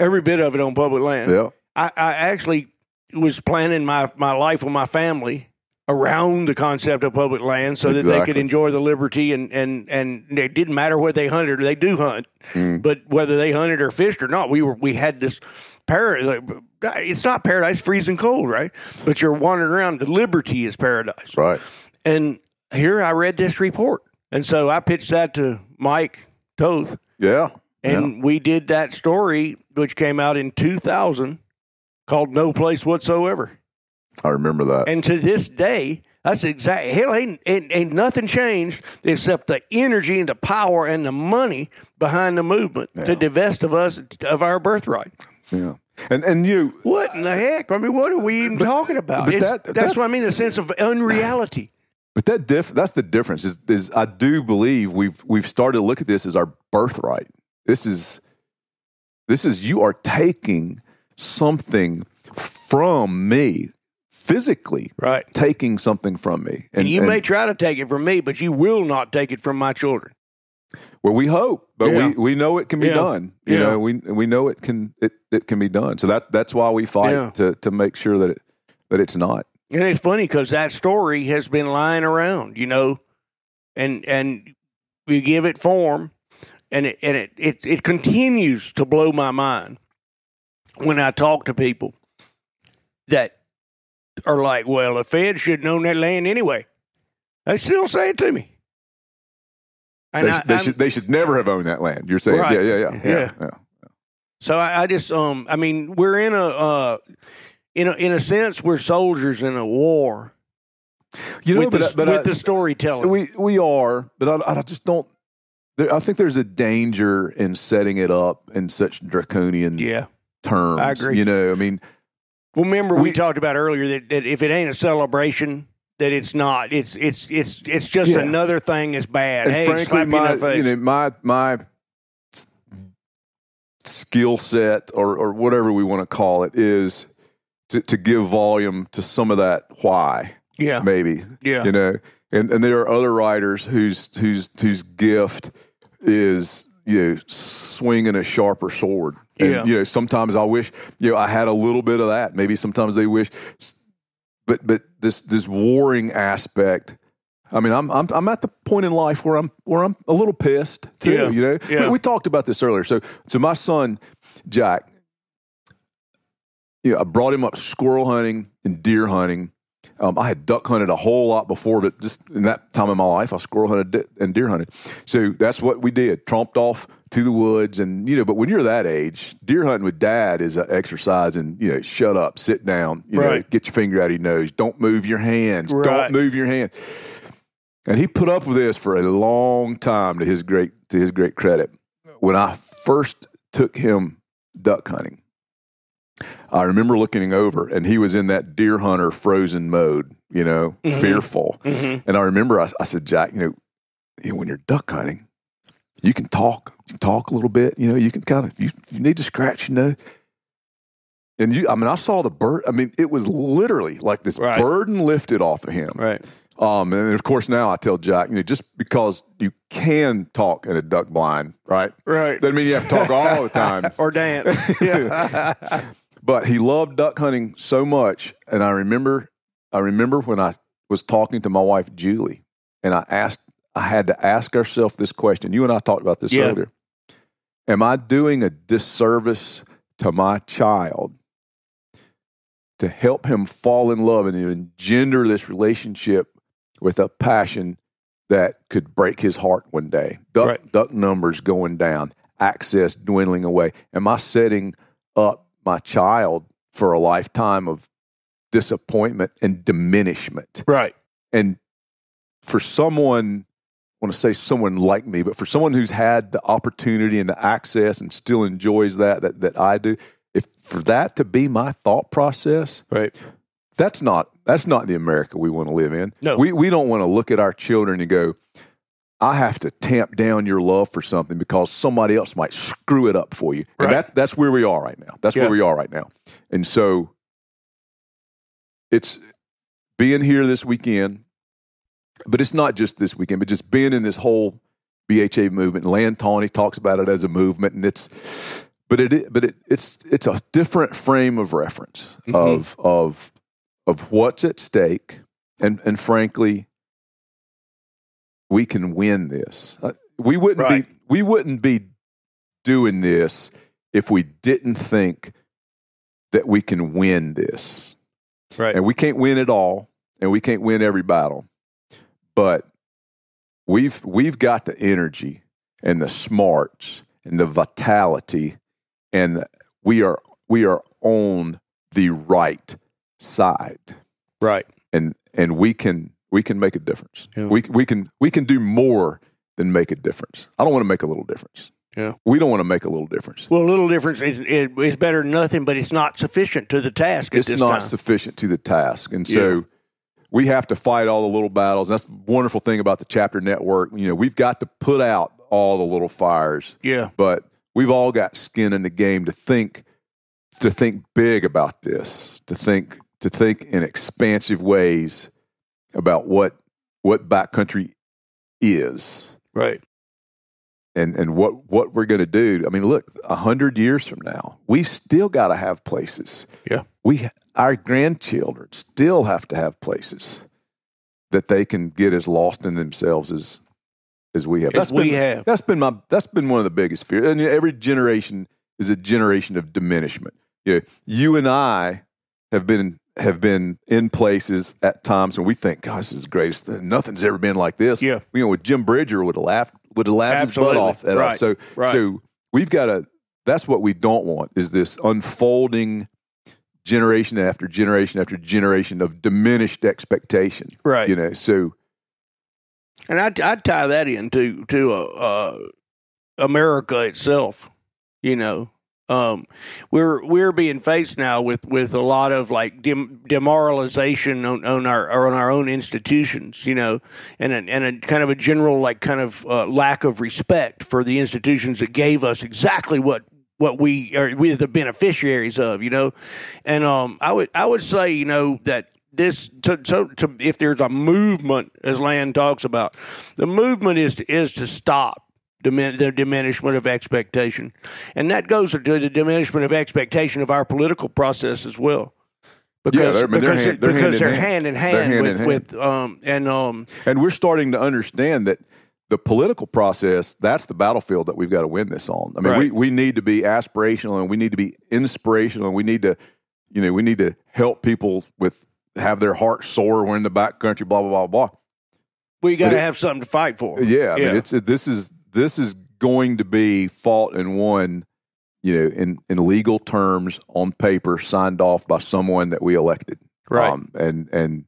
every bit of it on public land. Yeah, I, I actually was planning my my life with my family around the concept of public land so that they could enjoy the liberty and and and it didn't matter what they hunted or they do hunt Mm. but whether they hunted or fished or not we were we had this paradise it's not paradise freezing cold right but you're wandering around the liberty is paradise Right. and here i read this report and so i pitched that to mike toth Yeah. and we did that story which came out in 2000 called no place whatsoever I remember that. and to this day, that's exactly hell. Ain't, ain't, ain't nothing changed except the energy and the power and the money behind the movement to divest of us of our birthright. yeah. And and you What in the heck? I mean, what are we even talking about? but that- that's, that's- what I mean. The sense of unreality. But that diff- that's the difference. Is, is I do believe we've we've started to look at this as our birthright. This is this is you are taking something from me physically, Right. taking something from me. And, you may try to take it from me, but you will not take it from my children. well, we hope, but Yeah. we, we know it can be Yeah. done. You Yeah. know, we we know it can it, it can be done. So that that's why we fight to to make sure that it that it's not. And it's funny because that story has been lying around, you know, and and we give it form, and it and it it, it continues to blow my mind when I talk to people that are like, "Well, the Fed should own that land anyway." They still say it to me. And They, I, they should they should never have owned that land. You're saying, Right. yeah, yeah, yeah, yeah, Yeah. So I, I just um I mean we're in a uh in a in a sense we're soldiers in a war You know, with, but, the, I- but with I- the storytelling. We we are, but I, I just don't. There, I think there's a danger in setting it up in such draconian yeah. terms. I agree. You know, I mean, Well, remember we, We- talked about earlier that, that if it ain't a celebration, that it's not. It's it's it's it's just Yeah. another thing that's bad. and hey, frankly, you my face. you know my my skill set or or whatever we want to call it is to, to give volume to some of that why yeah, maybe yeah, you know and and there are other writers whose whose whose gift is you know swinging a sharper sword and Yeah. you know sometimes i wish you know i had a little bit of that maybe sometimes they wish but but this this warring aspect I mean, I'm I'm I'm at the point in life where I'm where I'm a little pissed too. Yeah. You know, Yeah. we, we talked about this earlier. So so my son Jack, you know, I brought him up squirrel hunting and deer hunting. Um, I had duck hunted a whole lot before, but just in that time of my life, I squirrel hunted and deer hunted. So that's what we did. Tromped off to the woods, and you know. But when you're that age, deer hunting with dad is an exercise, and you know, shut up, sit down, you know, Right. get your finger out of your nose, don't move your hands, Right. don't move your hands. And he put up with this for a long time to his great to his great credit. When I first took him duck hunting, I remember looking over and he was in that deer hunter frozen mode, you know, Mhm. fearful. Mhm. And I remember I, I said, Jack, you know, you know, when you're duck hunting, you can talk, you can talk a little bit, you know, you can kind of, you, you need to scratch your nose. And you, I mean, I saw the bird. I mean, it was literally like this Right. burden lifted off of him. right. Um, and of course, now I tell Jack, you know, just because you can talk in a duck blind, right? Right. Doesn't mean you have to talk all the time. or dance. yeah. But he loved duck hunting so much, and I remember, I remember when I was talking to my wife Julie, and I asked, I had to ask ourselves this question. You and I talked about this Yeah. earlier. Am I doing a disservice to my child to help him fall in love and engender this relationship with a passion that could break his heart one day? Duck, Right. duck numbers going down, access dwindling away. Am I setting up my child for a lifetime of disappointment and diminishment? right. And for someone, I want to say someone like me, but for someone who's had the opportunity and the access and still enjoys that, that, that I do, if for that to be my thought process, Right. that's not that's not the America we want to live in. No. We we don't want to look at our children and go, I have to tamp down your love for something because somebody else might screw it up for you. And that that's where we are right now. That's Yeah. where we are right now. And so it's being here this weekend, but it's not just this weekend, but just being in this whole BHA movement. Land Tawney talks about it as a movement, and it's but it but it, it's it's a different frame of reference Mhm. of of of what's at stake, and and frankly, we can win this. Uh, We wouldn't Right. be we wouldn't be doing this if we didn't think that we can win this. Right. And we can't win it all, and we can't win every battle. But we've we've got the energy and the smarts and the vitality, and we are we are on the right side, Right. and and we can we can make a difference. Yeah. We we can we can do more than make a difference. I don't want to make a little difference. Yeah. we don't want to make a little difference. Well, a little difference is it, it's better than nothing, but it's not sufficient to the task it's at this not time. sufficient to the task and so Yeah. we have to fight all the little battles and that's the wonderful thing about the chapter network you know we've got to put out all the little fires yeah. but we've all got skin in the game to think to think big about this to think to think in expansive ways about what what backcountry is Right. and and what what we're going to do. I mean, look, a hundred years from now, we still got to have places. Yeah. we our grandchildren still have to have places that they can get as lost in themselves as as we have. As we been, have. That's been my that's been one of the biggest fears. And every generation is a generation of diminishment. You know, you and I have been have been in places at times when we think, "Gosh, this is the greatest. Nothing's ever been like this." Yeah. you know, with Jim Bridger would have laughed would have laughed Absolutely. his butt off at Right. us. So, Right. so we've got to. That's what we don't want is this unfolding generation after generation after generation of diminished expectation. right. You know, so And I'd, I'd tie that into to uh, uh, America itself. You know, um, we're we're being faced now with, with a lot of like dem- demoralization on, on our on our own institutions. You know, and a, and a kind of a general like kind of uh, lack of respect for the institutions that gave us exactly what. What we are, we the beneficiaries of, you know, and um, I would I would say, you know, that this to, so to if there's a movement as Land talks about, the movement is to, is to stop dimin- the diminishment of expectation, and that goes to the diminishment of expectation of our political process as well. Because they're- I mean, they're because, hand- they're because hand in they're hand. in hand, hand with, in with um and um and we're starting to understand that the political process that's the battlefield that we've got to win this on. I mean, we, Right. we need to be aspirational and we need to be inspirational and we need to, you know, we need to help people with have their heart soar. We're in the back country, blah blah blah blah. we got to have something to fight for. Yeah, I Yeah. mean, it's this is this is going to be fought and won, you know, in in legal terms on paper, signed off by someone that we elected. Right. Um, and and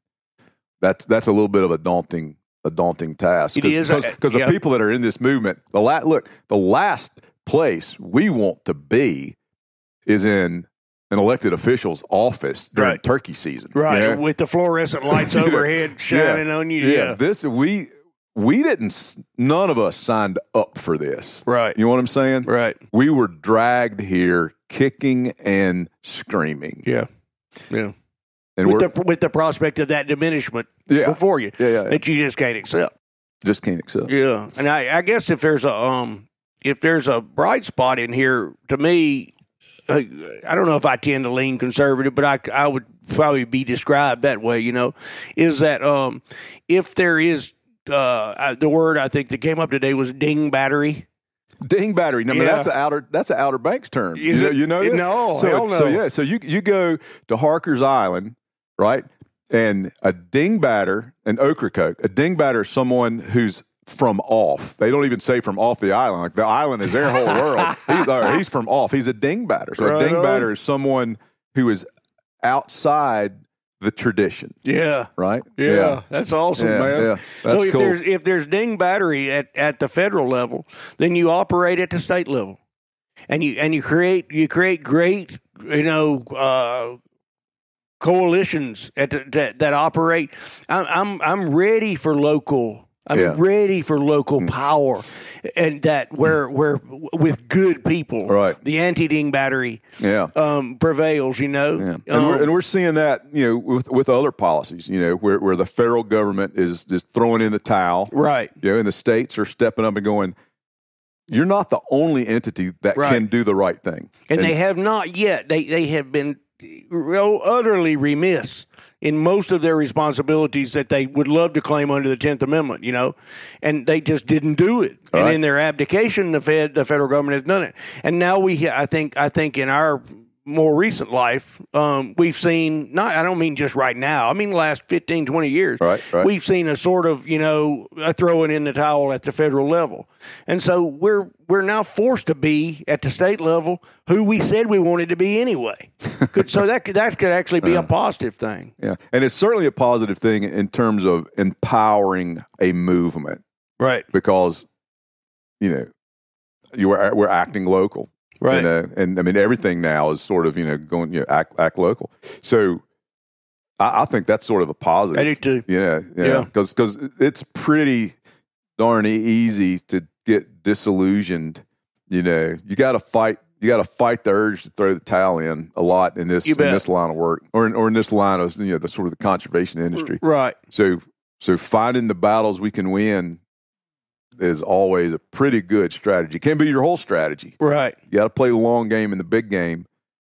that's that's a little bit of a daunting a daunting task. It is, uh, because the people that are in this movement, the la- look, the last place we want to be is in an elected official's office during Right. turkey season. Right, you know? with the fluorescent lights overhead shining on you. yeah, Yeah, This we we didn't. None of us signed up for this. right, You know what I'm saying? right. We were dragged here, kicking and screaming, Yeah, yeah. and With the with the prospect of that diminishment yeah, before you yeah, yeah, yeah. that you just can't accept. Just can't accept. Yeah, and I, I guess if there's a um if there's a bright spot in here to me, uh, I don't know if I tend to lean conservative, but I I would probably be described that way. You know, is that um if there is uh uh, the word I think that came up today was ding battery. Ding battery. I mean, Yeah. that's an outer. That's an Outer Banks term. Is you know, it? you know this? No, So, hell so yeah. So you you go to Harker's Island, right? And a dingbatter, an Ocracoke, a dingbatter is someone who's from off. They don't even say from off the island. Like the island is their whole world. He's, or he's from off. He's a dingbatter. So Right a dingbatter on. is someone who is outside the tradition, Yeah, right? yeah, that's awesome, Yeah, man. yeah. so if cool. there's if there's ding battery at, at the federal level, then you operate at the state level, and you and you create you create great you know uh, coalitions at the, that that operate. I'm I'm I'm ready for local. I'm Yeah. ready for local Mm. power, and that where where with good people, Right. The anti ding battery Yeah. um, prevails. You know, Yeah. And, Um, we're, and we're seeing that, you know, with, with other policies, you know, where, where the federal government is just throwing in the towel, right. you know, and the states are stepping up and going, you're not the only entity that Right. can do the right thing. and, they have not yet. They they have been real utterly remiss in most of their responsibilities that they would love to claim under the Tenth Amendment. You know, and they just didn't do it. and right. in their abdication, the Fed, the federal government has done it. And now we, I think, I think in our more recent life, um, we've seen not. I don't mean just right now. I mean the last 15, 20 years. Right, right. We've seen a sort of you know a throwing in the towel at the federal level, and so we're we're now forced to be at the state level who we said we wanted to be anyway. Could, so that could, that could actually be a positive thing. Yeah, and it's certainly a positive thing in terms of empowering a movement Right. because you know you are we're acting local. Right. You know, and I mean everything now is sort of you know going you know act act local. So I, I think that's sort of a positive. I do too. Yeah, yeah, Yeah. because it's pretty darn easy to get disillusioned. You know, you got to fight. You got to fight the urge to throw the towel in a lot in this in this line of work, or in, or in this line of you know the sort of the conservation industry. Right. So so finding the battles we can win is always a pretty good strategy. Can be your whole strategy. Right. You got to play the long game and the big game.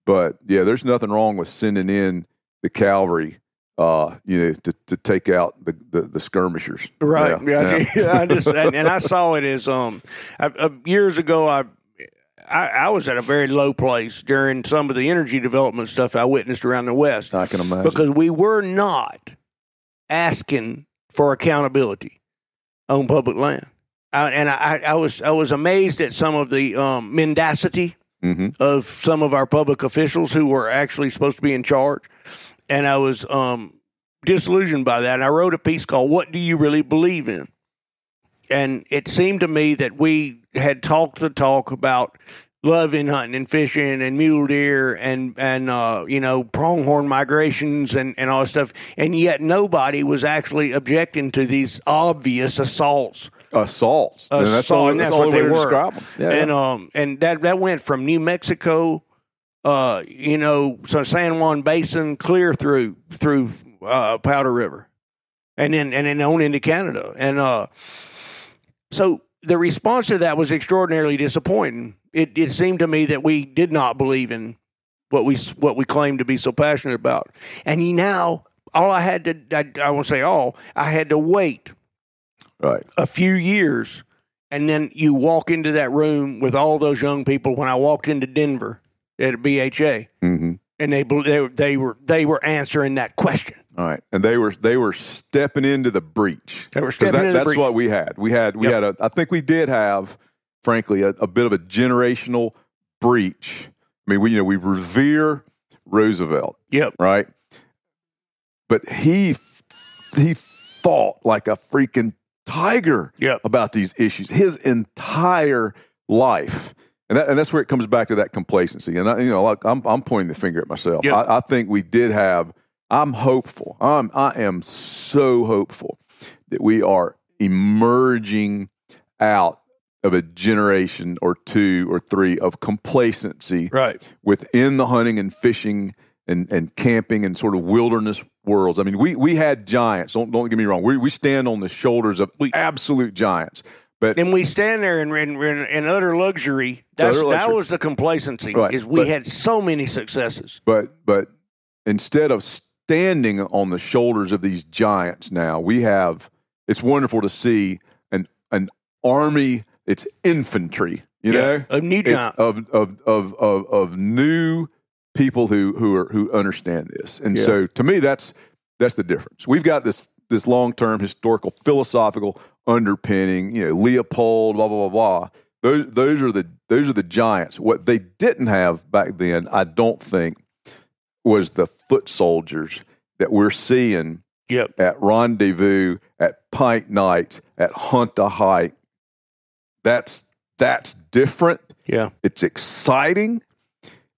But yeah, there's nothing wrong with sending in the cavalry, uh, you know, to, to take out the, the, the skirmishers. Right. Yeah, Yeah. yeah. I just and, and I saw it as um I, uh, years ago. I, I I was at a very low place during some of the energy development stuff I witnessed around the West I can imagine. because we were not asking for accountability on public land. I, and I, I was I was amazed at some of the um, mendacity hmm of some of our public officials who were actually supposed to be in charge. And I was um, disillusioned by that. And I wrote a piece called What Do You Really Believe in? And it seemed to me that we had talked the talk about loving hunting and fishing and mule deer and, and uh, you know, pronghorn migrations and, and all this stuff. And yet nobody was actually objecting to these obvious assaults Assaults. And that's all, and that's that's what they were. Yeah, and yeah. um and that that went from New Mexico, uh, you know, so San Juan Basin clear through through uh, Powder River, and then and then on into Canada, and uh, so the response to that was extraordinarily disappointing. It it seemed to me that we did not believe in what we what we claimed to be so passionate about, and you now all I had to I, I won't say all I had to wait right. a few years and then you walk into that room with all those young people when i walked into denver at bha hmm and they they, they were they were answering that question All right, and they were they were stepping into the breach. They were stepping that, into the that's breach. what we had. We had we Yep. had a. I think we did have, frankly, a, a bit of a generational breach. I mean, we you know we revere Roosevelt, yep right? But he he fought like a freaking tiger yep about these issues his entire life. And, that, and that's where it comes back to that complacency. And I, you know, like I'm, I'm pointing the finger at myself. Yeah. I, I think we did have. I'm hopeful. I'm, I am so hopeful that we are emerging out of a generation or two or three of complacency right within the hunting and fishing and, and camping and sort of wilderness worlds. I mean, we, we had giants. Don't don't get me wrong. We we stand on the shoulders of We- absolute giants. But and we stand there in in, in, utter luxury that's Utter that was the complacency Right, is we but- had so many successes but but instead of standing on the shoulders of these giants now, we have it's wonderful to see an an army, it's infantry, you know? a new It's giant of, of of of of new people who who are who understand this. And Yeah. so to me that's that's the difference. We've got this this long-term historical philosophical underpinning, you know, Leopold blah blah blah blah. Those those are the those are the giants. What they didn't have back then, I don't think was the foot soldiers that we're seeing yep at rendezvous, at pint nights, at hunt a hike. That's that's different. yeah It's exciting.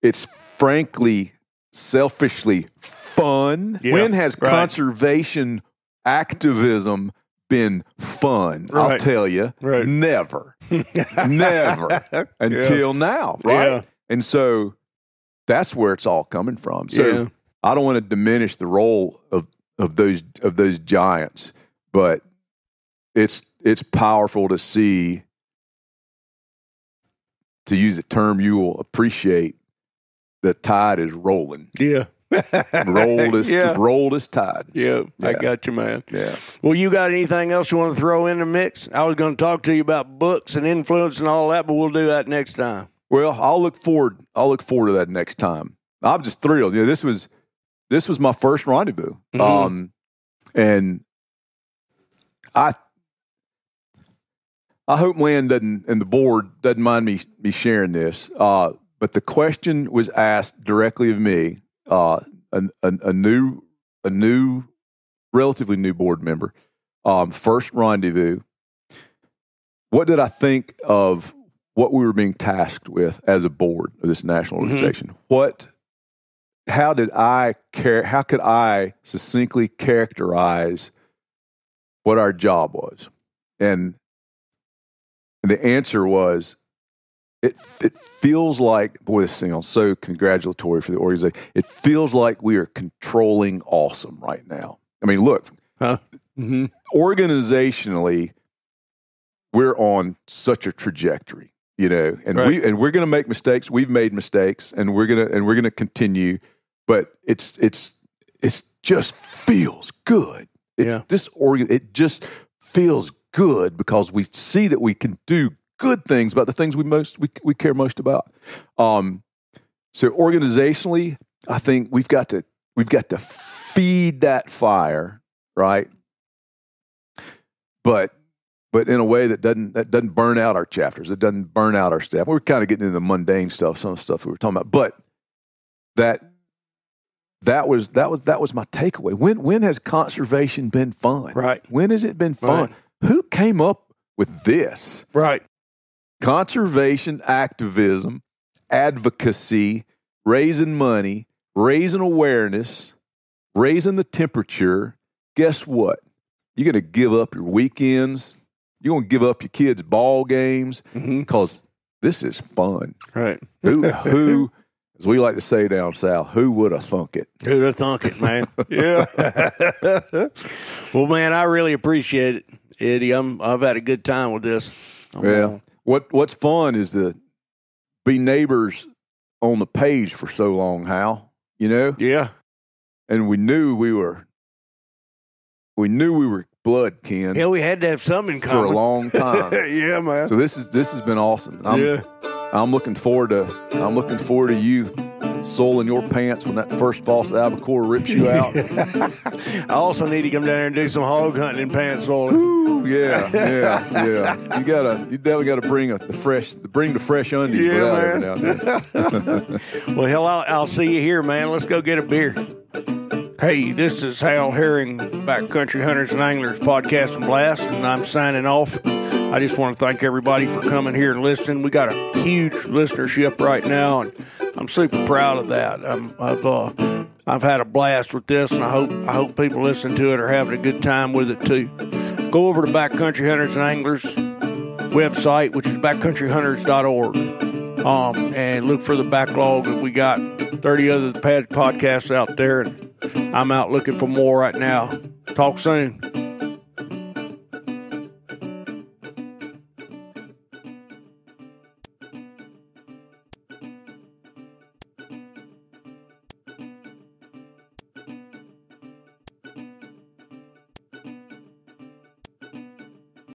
It's frankly, selfishly fun. Yeah, when has right. conservation activism been fun? I'll tell you, Right. never, never until now, right? Yeah. And so that's where it's all coming from. So Yeah. I don't want to diminish the role of of those of those giants, but it's it's powerful to see to use a term you will appreciate, the tide is rolling. Yeah. Rolled as yeah. rolled as tide. Yeah, I got you, man. Yeah. Well, you got anything else you want to throw in the mix? I was going to talk to you about books and influence and all that, but we'll do that next time. Well, I'll look forward. I'll look forward to that next time. I'm just thrilled. You know, this was this was my first rendezvous, Mhm. um, and I I hope Land doesn't and the board doesn't mind me me sharing this. Uh, but the question was asked directly of me, uh, a, a, a new a new relatively new board member, um, first rendezvous. What did I think of what we were being tasked with as a board of this national Mhm. organization? What, how did I care? How could I succinctly characterize what our job was? And, and the answer was, it it feels like boy, this sounds so congratulatory for the organization. It feels like we are controlling awesome right now. I mean, look, Mm-hmm. organizationally, we're on such a trajectory, you know, and we and we're going to make mistakes. We've made mistakes, and we're gonna and we're gonna continue. But it's it's it's just feels good. It, Yeah. this organ it just feels good because we see that we can do good things about the things we most we we care most about. Um, so organizationally, I think we've got to we've got to feed that fire, right? But but in a way that doesn't that doesn't burn out our chapters. It doesn't burn out our staff. We're kind of getting into the mundane stuff, some of the stuff we were talking about. But that that was that was that was my takeaway. When when has conservation been fun? Right. When has it been fun? Right. Who came up with this? Right. Conservation activism, advocacy, raising money, raising awareness, raising the temperature. Guess what? You're going to give up your weekends. You're going to give up your kids' ball games Mm-hmm. because this is fun. Right. Who, who, as we like to say down south, who would have thunk it? Who'd have thunk it, man? yeah. well, man, I really appreciate it, Eddie. I'm, I've had a good time with this. I'm Yeah. gonna- What What's fun is to be neighbors on the page for so long, Hal. You know, Yeah. and we knew we were we knew we were blood kin Yeah, we had to have something in common for a long time. yeah, man. so this is this has been awesome. I'm, yeah. I'm looking forward to I'm looking forward to you soiling your pants when that first false albacore rips you out. I also need to come down here and do some hog hunting in pants soiling. Yeah, yeah, yeah. You gotta you definitely gotta bring a the fresh bring the fresh undies Yeah, man. Well, hell, I'll, I'll see you here, man. Let's go get a beer. Hey, this is Hal Herring, Backcountry Hunters and Anglers Podcast and Blast, and I'm signing off. I just want to thank everybody for coming here and listening. We got a huge listenership right now, and I'm super proud of that. I'm, I've uh, I've had a blast with this, and I hope I hope people listening to it are having a good time with it too. Go over to Backcountry Hunters and Anglers website, which is backcountryhunters.org um, and look for the backlog. We got 30 other podcasts out there, and I'm out looking for more right now. Talk soon.